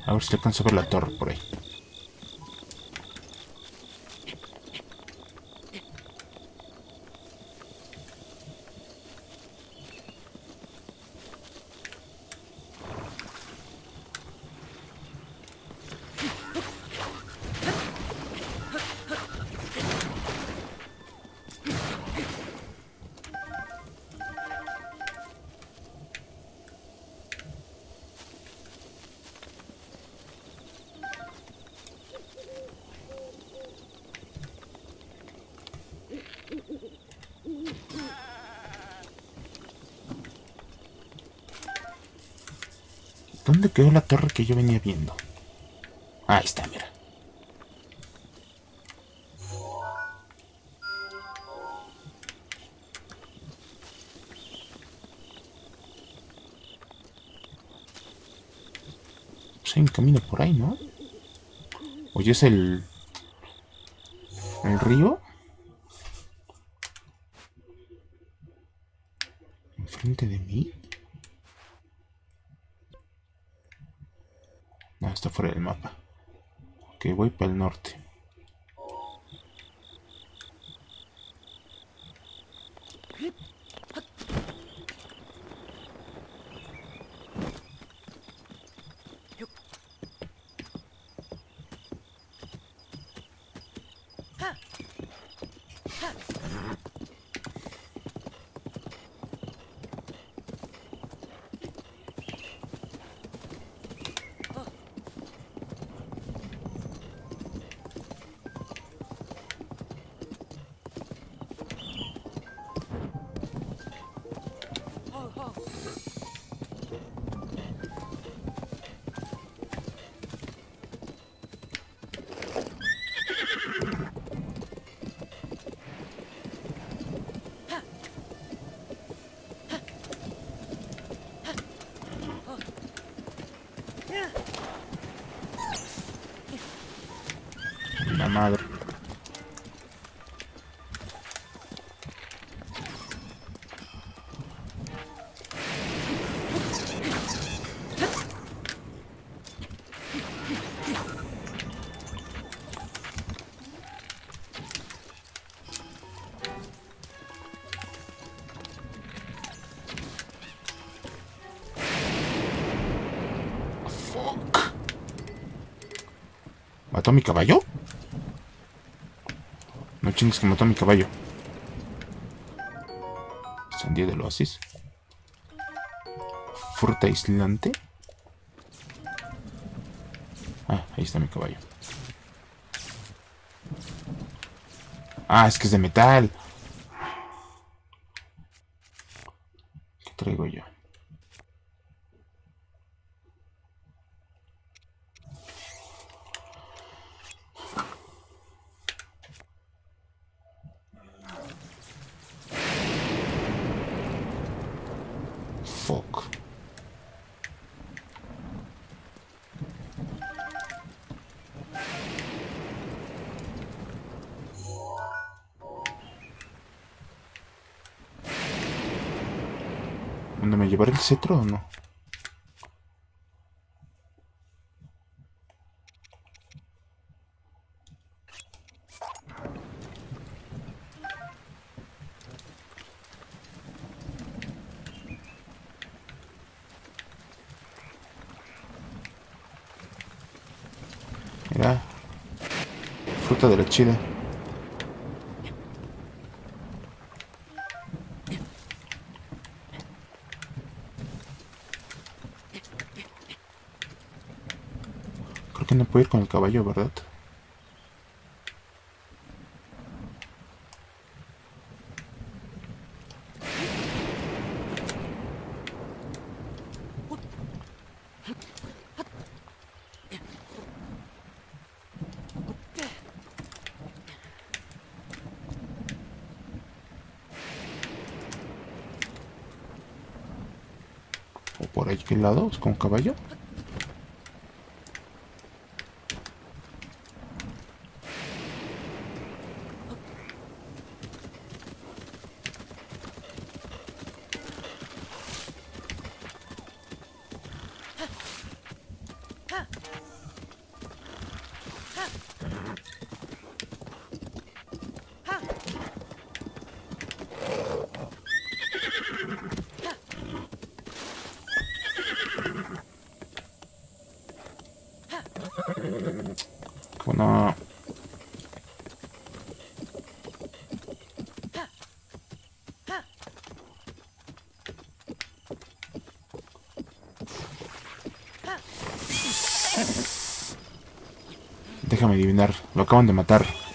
A ver si alcanzo a ver la torre por ahí. ¿Dónde quedó la torre que yo venía viendo? Ahí está, mira. Pues hay un camino por ahí, ¿no? Oye, es el... ¿El río? ¿Mató a mi caballo? No chingues que mató a mi caballo. Sandía del oasis. Fruta aislante. Ah, ahí está mi caballo. Ah, es que es de metal. ¿Qué traigo yo? Fuck. ¿Dónde me llevaré el cetro o no? Mira. Fruta de la chida. Creo que no ir con el caballo, ¿verdad? ¿O por qué lado? ¿Es con caballo? Bueno. Déjame adivinar, lo acaban de matar.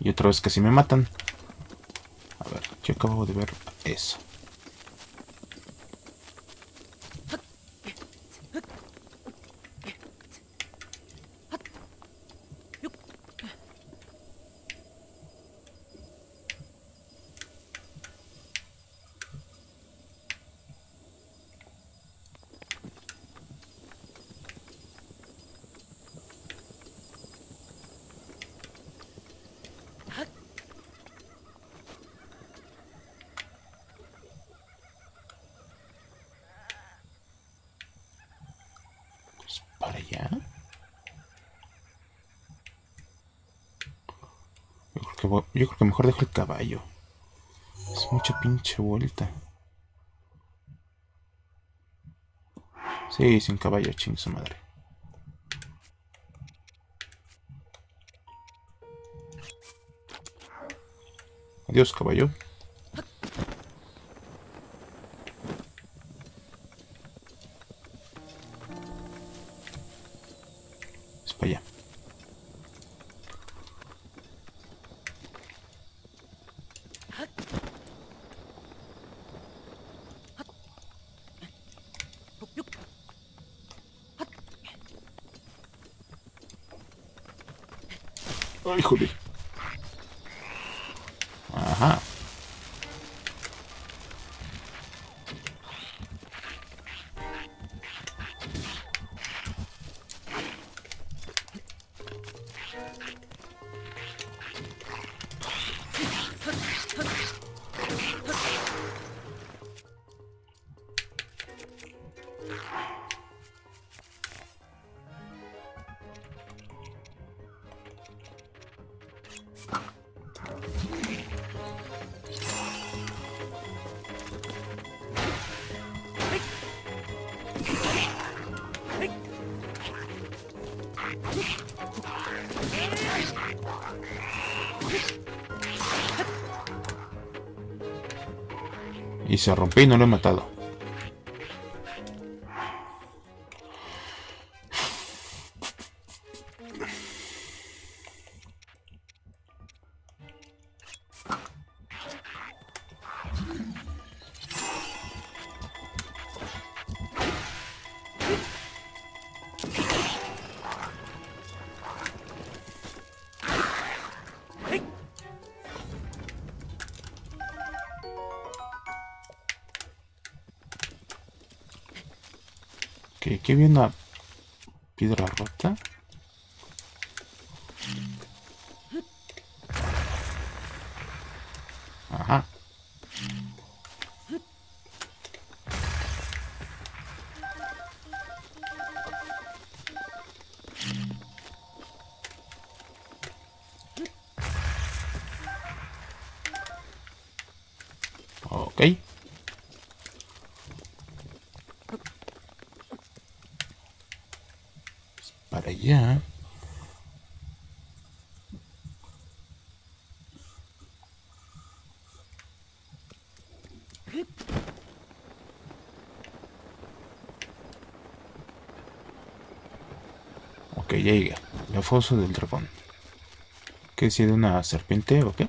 Y otra vez casi me matan. A ver, yo acabo de ver eso. Pues para allá. Yo creo, que voy- yo creo que mejor dejo el caballo. Es mucha pinche vuelta. Sí, sin caballo, ching su madre. Adiós, caballo. Se rompió y no lo he matado. Llegué. La fosa del dragón. ¿Qué decía de una serpiente o qué?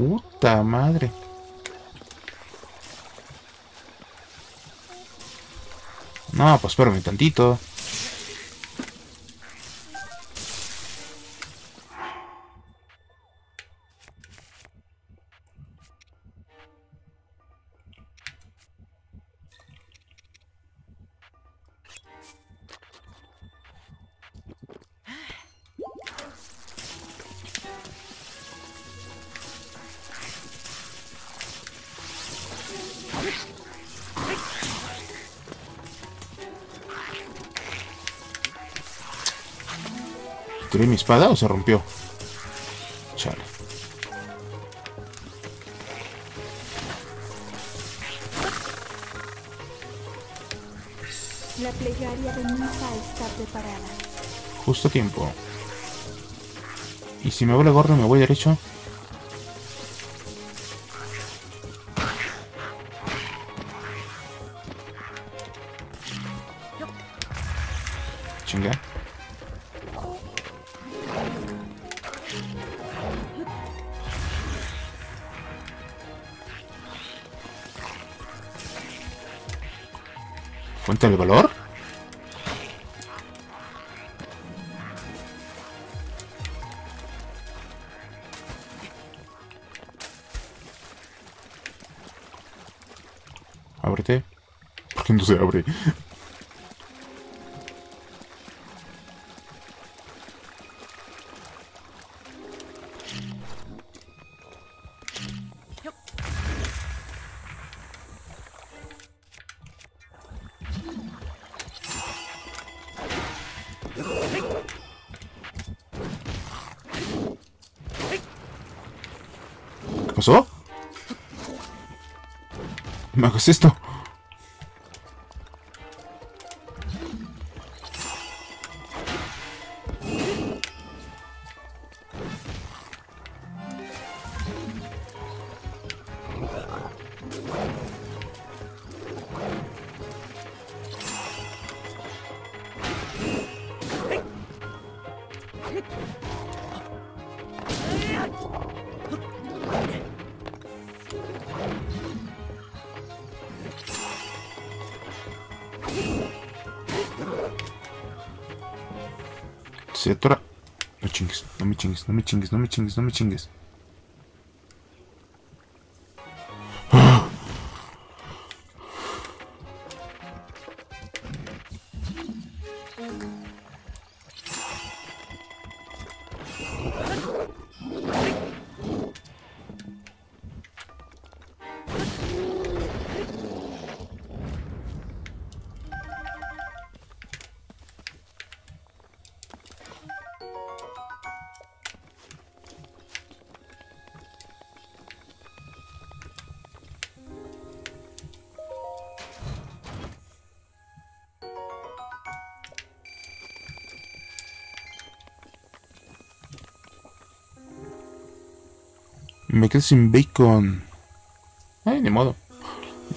Puta madre. No, pues espérame tantito. Espada o se rompió? Chale. La plegaria de Ninfa está preparada. Justo a tiempo. ¿Y si me vuelve gordo me voy derecho? Valor? Ábrete. ¿Por qué no se abre? Esto? Atora. No chingues, no me chingues, no me chingues, no me chingues, no me chingues. Quedé sin bacon. Ay, ni modo.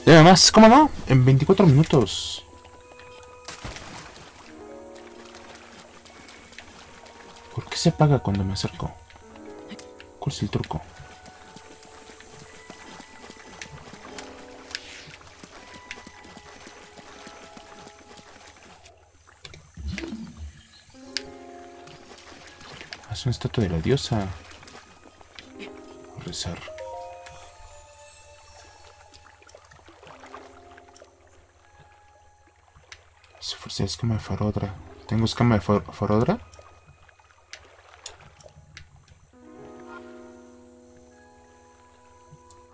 Y además, ¿cómo no? En 24 minutos. ¿Por qué se apaga cuando me acerco? ¿Cuál es el truco? Es una estatua de la diosa. Rezar. Si fuese escama de farodra. ¿Tengo escama de fa- farodra?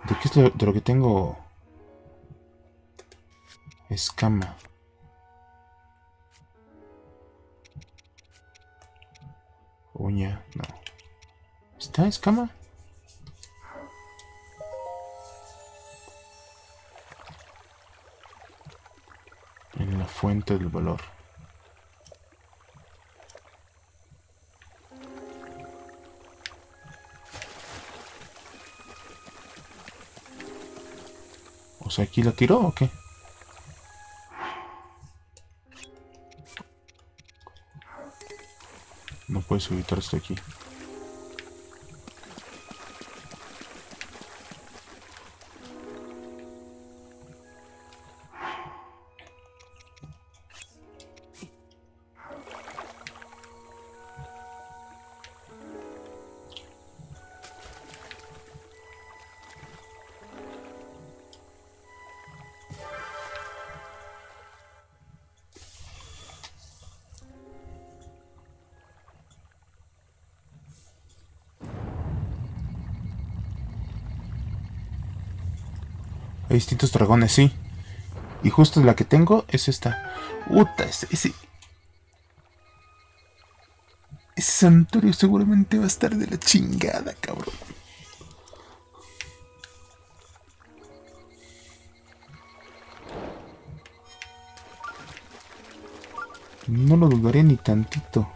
¿De qué es lo, de lo que tengo? Escama. Uña, no. ¿Está escama? Fuente del valor. O sea, ¿aquí la tiró o qué? No puedes evitar esto aquí. Hay distintos dragones, sí. Y justo la que tengo es esta. Uta, ese, ese. Santuario seguramente va a estar de la chingada, cabrón. No lo dudaría ni tantito.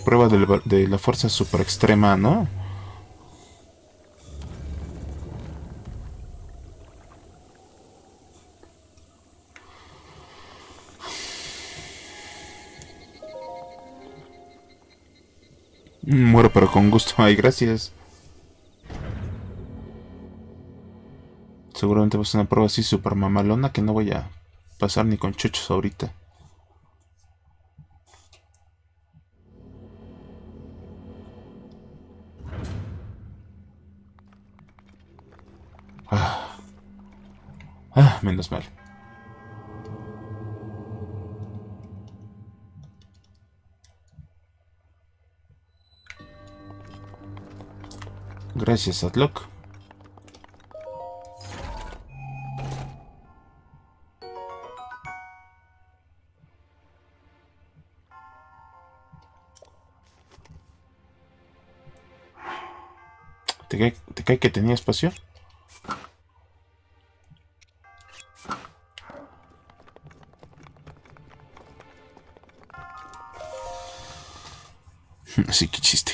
Prueba de la fuerza super extrema, ¿no? Muero pero con gusto. Ay, gracias. Seguramente va a ser una prueba así super mamalona que no voy a pasar ni con chuchos ahorita. Menos mal. Gracias, Adlock. ¿Te cae, te cae que tenía espacio? Así que chiste.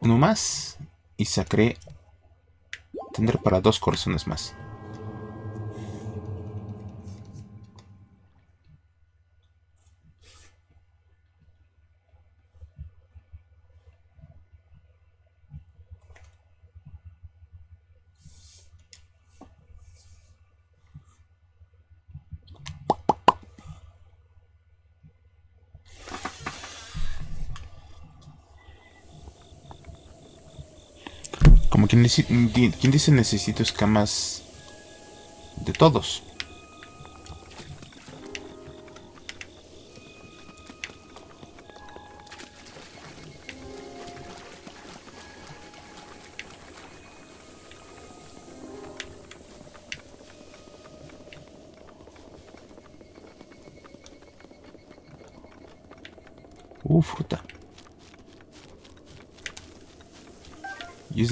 Uno más y sacaré. Tendré para dos corazones más. Como quien, dice- di- quien dice necesito escamas de todos.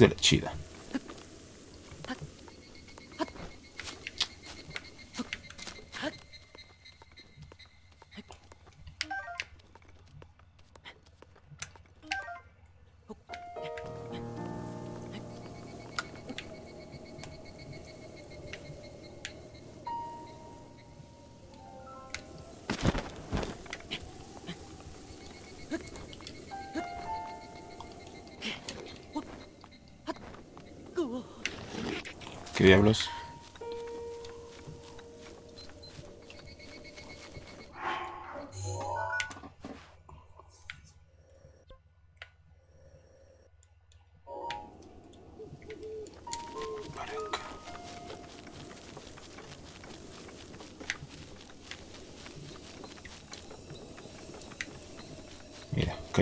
De la chida.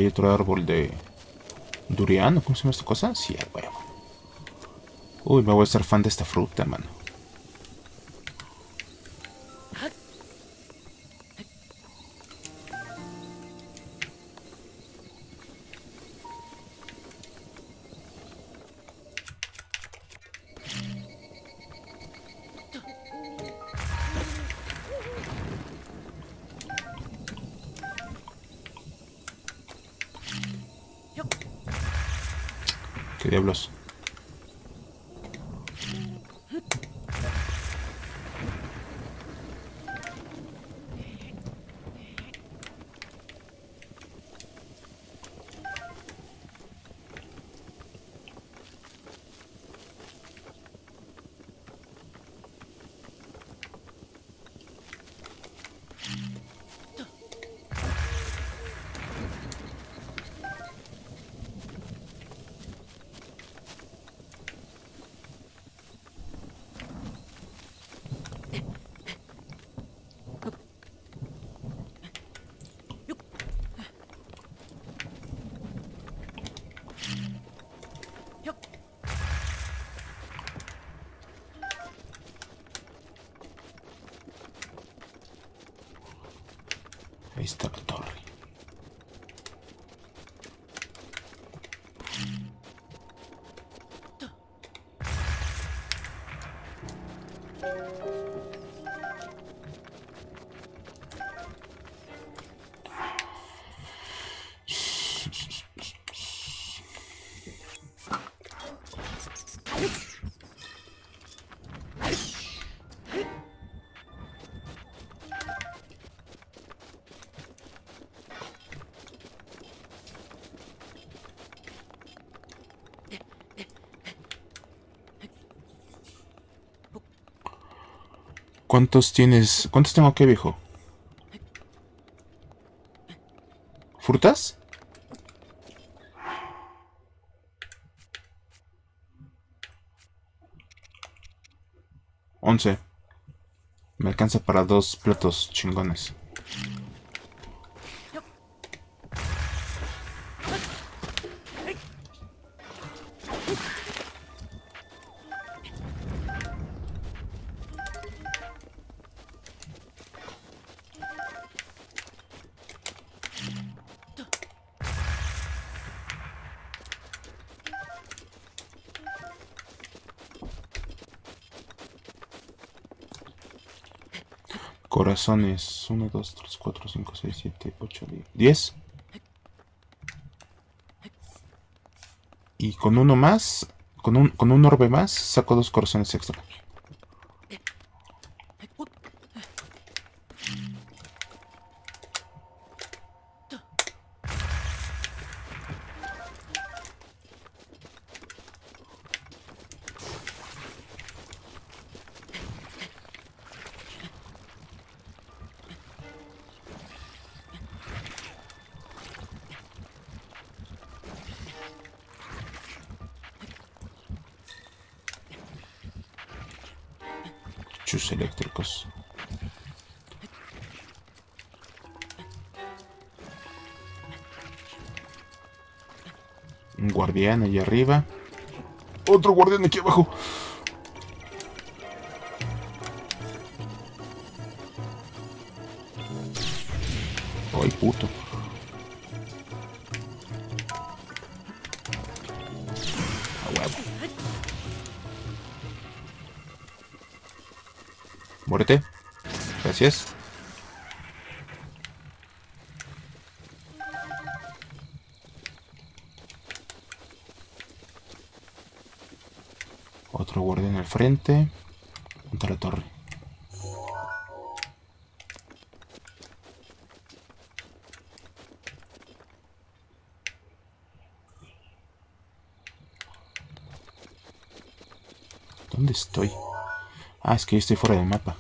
Otro árbol de durian, ¿o ¿cómo se llama esta cosa? Sí, a huevo. Uy, me voy a ser fan de esta fruta, mano. ¿Qué ¿Cuántos tienes? ¿Cuántos tengo aquí, viejo? ¿Frutas? Once. Me alcanza para dos platos chingones. Corazones. 1, 2, 3, 4, 5, 6, 7, 8, 10. Y con uno más, con un, con un orbe más, saco dos corazones extra. Guardián allá arriba. Otro guardián aquí abajo. Ay, puto. A huevo. Muérete. Gracias. Frente. Contra la torre. ¿Dónde estoy? Ah, es que yo estoy fuera del mapa.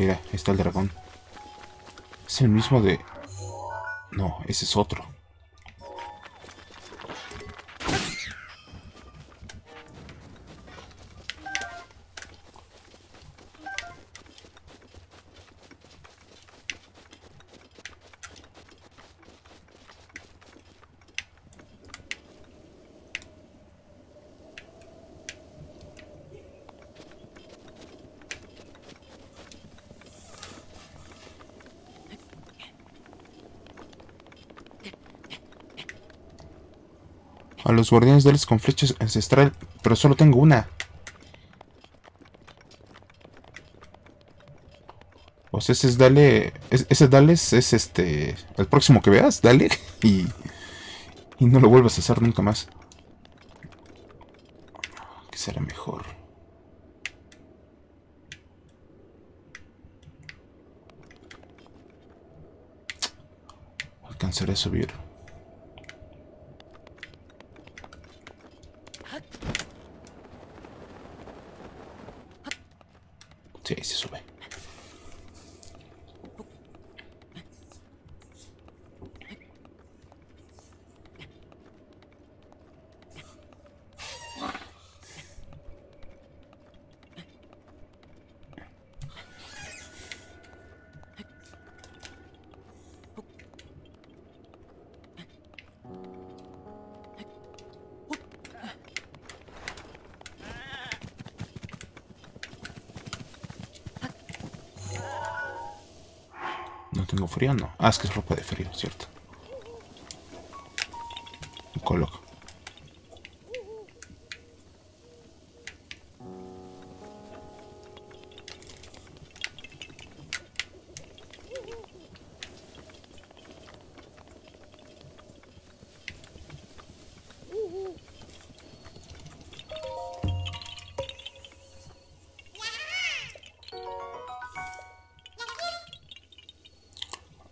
Mira, está el dragón. Es el mismo de... No, ese es otro. A los guardianes dales con flechas ancestral, pero solo tengo una. O sea, ese es dale. es- ese dale es, es este. El próximo que veas, dale. <laughs> Y. Y no lo vuelvas a hacer nunca más. ¿Qué será mejor? Alcanzaré a subir. Ah, es que es ropa de frío, cierto.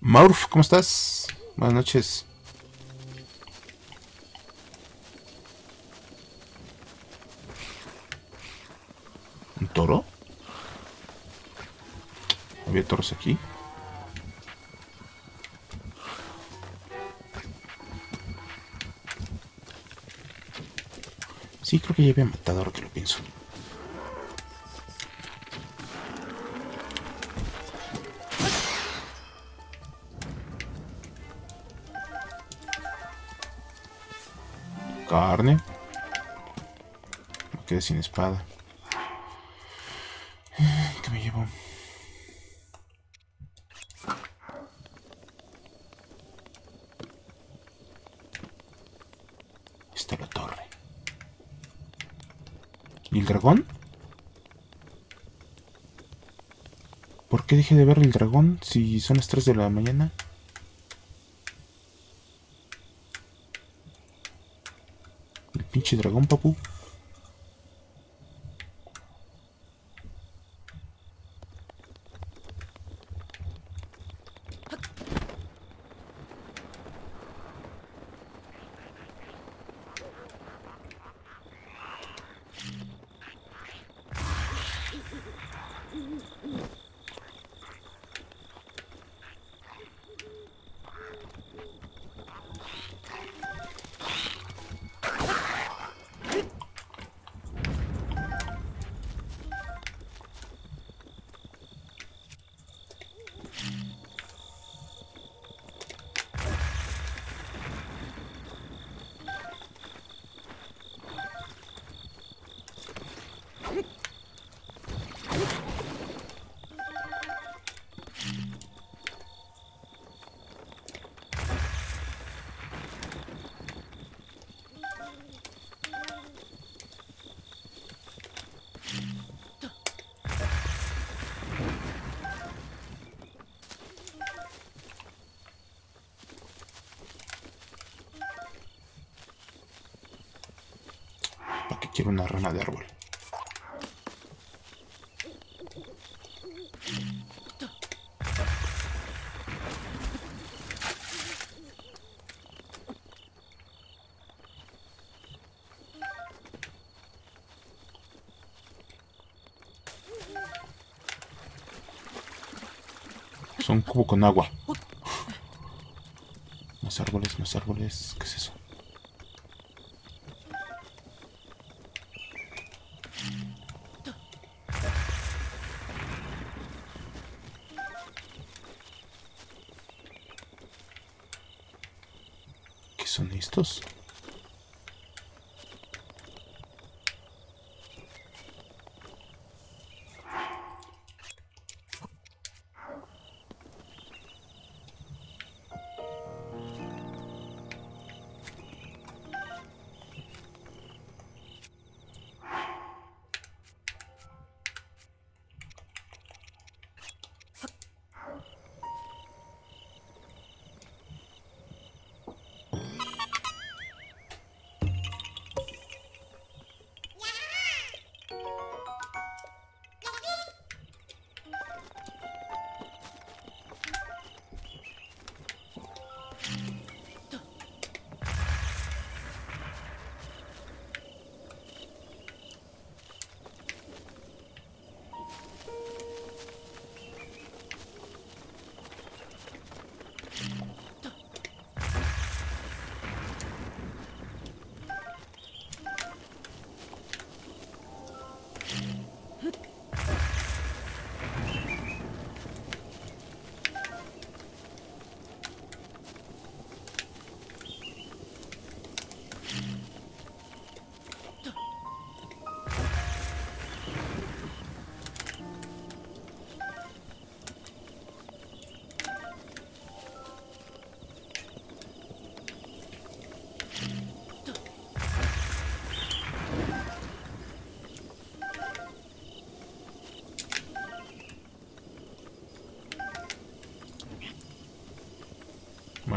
Maurf, ¿cómo estás? Buenas noches. ¿Un toro? ¿Había toros aquí? Sí, creo que ya había matado ahora que lo pienso. Carne. Me quedé sin espada. ¿Qué me llevo? Está la torre. ¿Y el dragón? ¿Por qué dejé de ver el dragón si son las 3 de la mañana? El pinche dragón, papu. de árbol. Son cubo con agua. Más árboles, más árboles. ¿Qué es eso?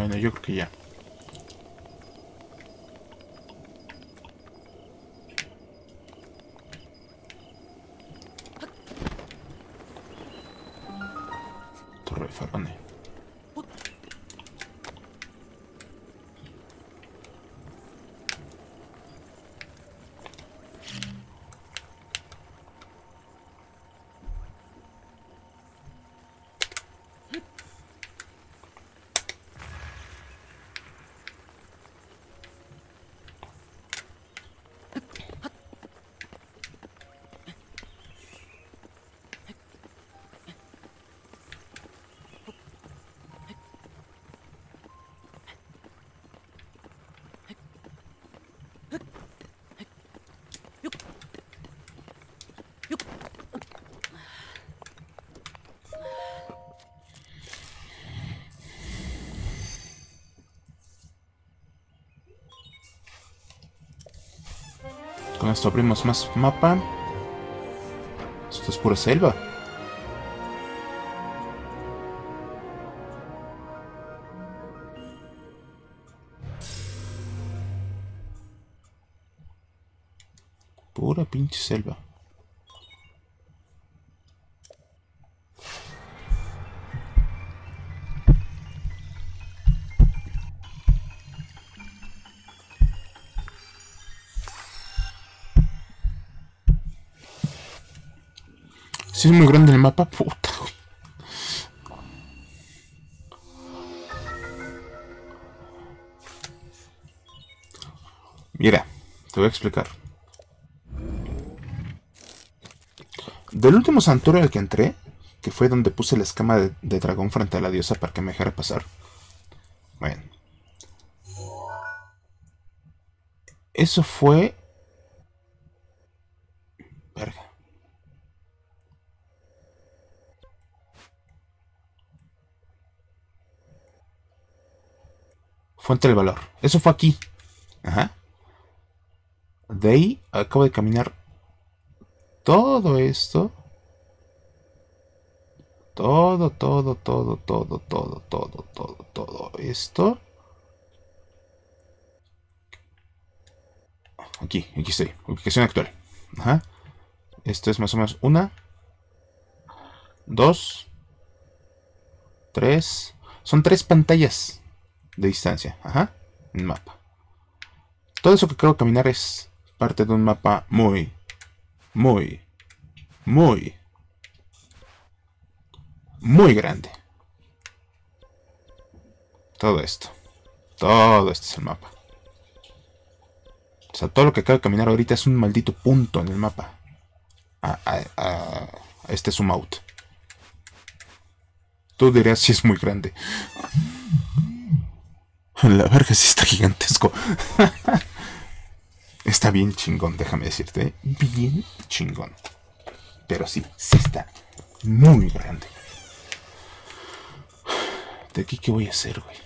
Bueno, yo creo que ya. Torre de Farone. Con esto abrimos más mapa. Esto es pura selva. Pinche selva. Si es muy grande el mapa, puta. Mira, te voy a explicar. Del último santuario al que entré, que fue donde puse la escama de, de dragón frente a la diosa para que me dejara pasar. Bueno. Eso fue... Verga. Fuente del valor. Eso fue aquí. Ajá. De ahí acabo de caminar todo esto. Todo, todo, todo, todo, todo, todo, todo, todo esto. Aquí, aquí estoy. Ubicación actual. Ajá. Esto es más o menos una. Dos. Tres. Son tres pantallas de distancia. Ajá. Un mapa. Todo eso que de caminar es parte de un mapa muy, muy, muy, muy grande. Todo esto. Todo esto es el mapa. O sea, todo lo que acabo de caminar ahorita es un maldito punto en el mapa. A, a- a- a este zoom out. Tú dirías si es muy grande. La verga sí está gigantesco. <laughs> está bien chingón, déjame decirte. ¿eh? Bien chingón. Pero sí, sí está muy grande. ¿De aquí qué voy a hacer, güey?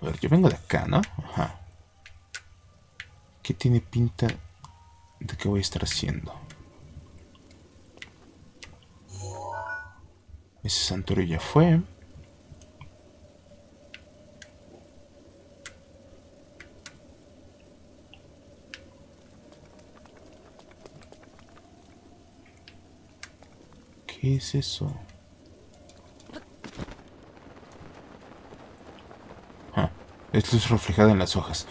A ver, yo vengo de acá, ¿no? Ajá. ¿Qué tiene pinta de qué voy a estar haciendo? Ese santuario ya fue. ¿Qué es eso? Ah, es luz reflejada en las hojas.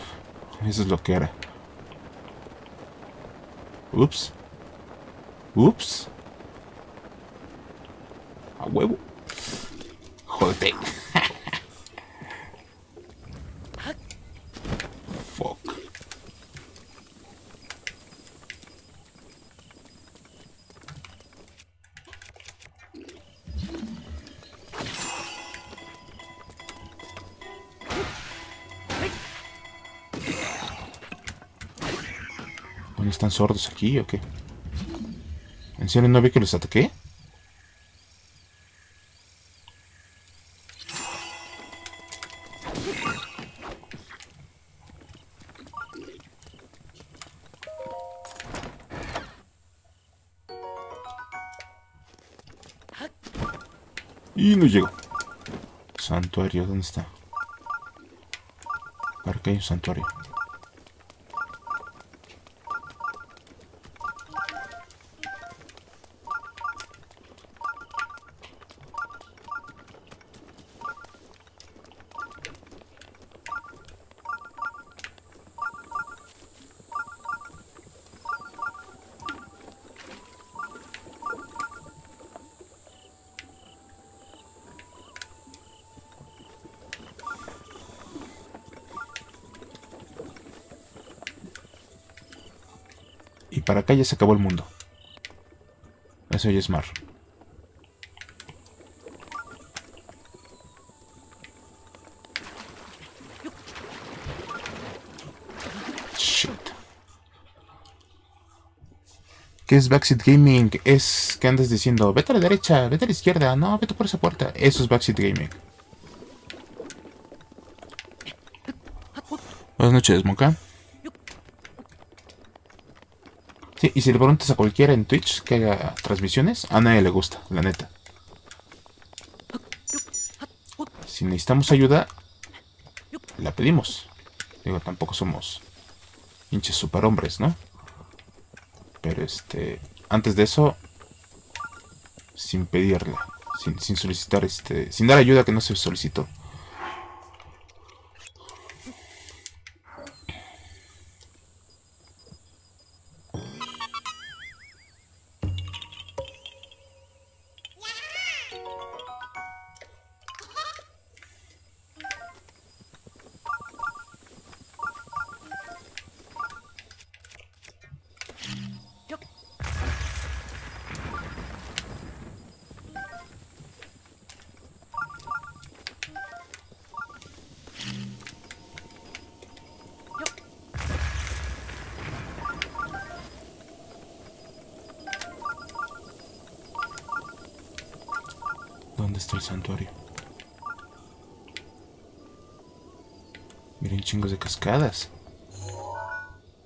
Eso es lo que era. Ups. Ups. A huevo. Jódete. Están sordos aquí o qué? ¿En serio no vi que los ataqué? Y no llego. Santuario, ¿dónde está? Para que hay un santuario. Para acá ya se acabó el mundo. Eso ya es mar. Shit. ¿Qué es Backseat Gaming? Es que andas diciendo, vete a la derecha, vete a la izquierda, no, vete por esa puerta. Eso es Backseat Gaming. Buenas noches, Monka. Y si le preguntas a cualquiera en Twitch que haga transmisiones, a nadie le gusta, la neta. Si necesitamos ayuda, la pedimos. Digo, tampoco somos hinches superhombres, ¿no? Pero este, antes de eso, sin pedirla, sin, sin solicitar, este, sin dar ayuda que no se solicitó.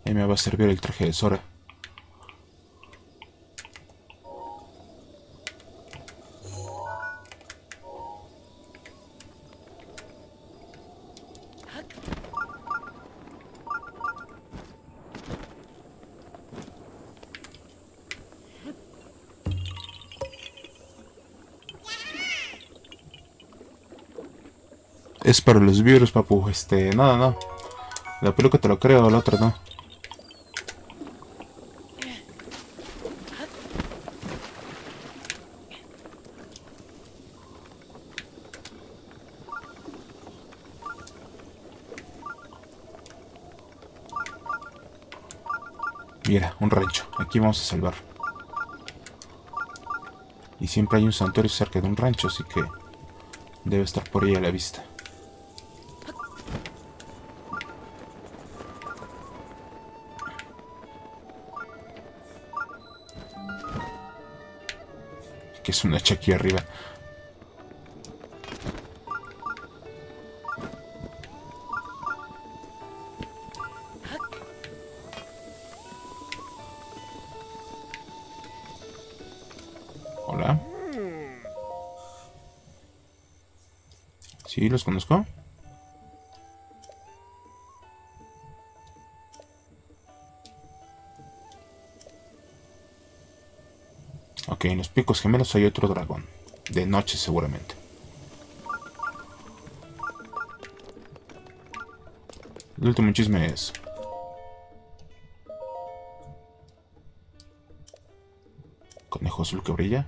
Ahí me va a servir el traje de Sora. Es para los virus, papu. Este, no, no, no. La peluca te lo creo, la otra no. Mira, un rancho. Aquí vamos a salvar. Y siempre hay un santuario cerca de un rancho, así que debe estar por ahí a la vista. Que es una hacha aquí arriba. Sí, los conozco. Ok, en los picos gemelos hay otro dragón. De noche seguramente. El último chisme es... Conejo azul que brilla.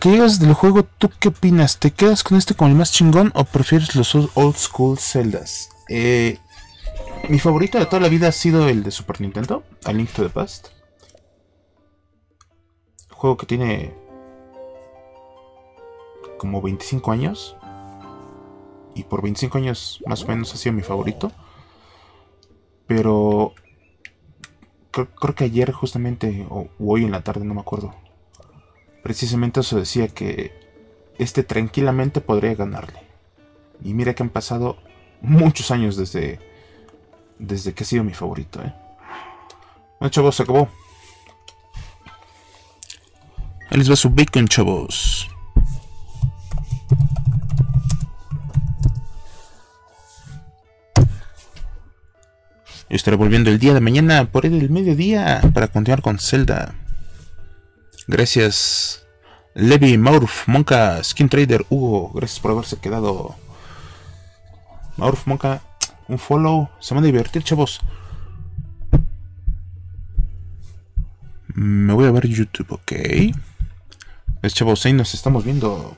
Que llegas del juego, ¿tú qué opinas? ¿Te quedas con este como el más chingón o prefieres los old school Zeldas? Eh, mi favorito de toda la vida ha sido el de Super Nintendo, A Link to the Past. Juego que tiene como 25 años. Y por 25 años más o menos ha sido mi favorito. Pero creo, que ayer justamente, o hoy en la tarde, no me acuerdo. Precisamente eso decía que este tranquilamente podría ganarle. Y mira que han pasado muchos años desde, desde que ha sido mi favorito. ¿eh? Bueno, chavos, se acabó. Ahí les va su bacon, chavos. Yo estaré volviendo el día de mañana por el mediodía para continuar con Zelda. Gracias, Levi, Maurf, Monka, Skin Trader, Hugo. Gracias por haberse quedado. Maurf, Monka, un follow. Se van a divertir, chavos. Me voy a ver YouTube, ok. Es chavos, ahí nos estamos viendo.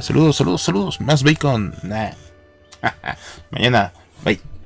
Saludos, saludos, saludos. Más bacon. <laughs> Mañana. Bye.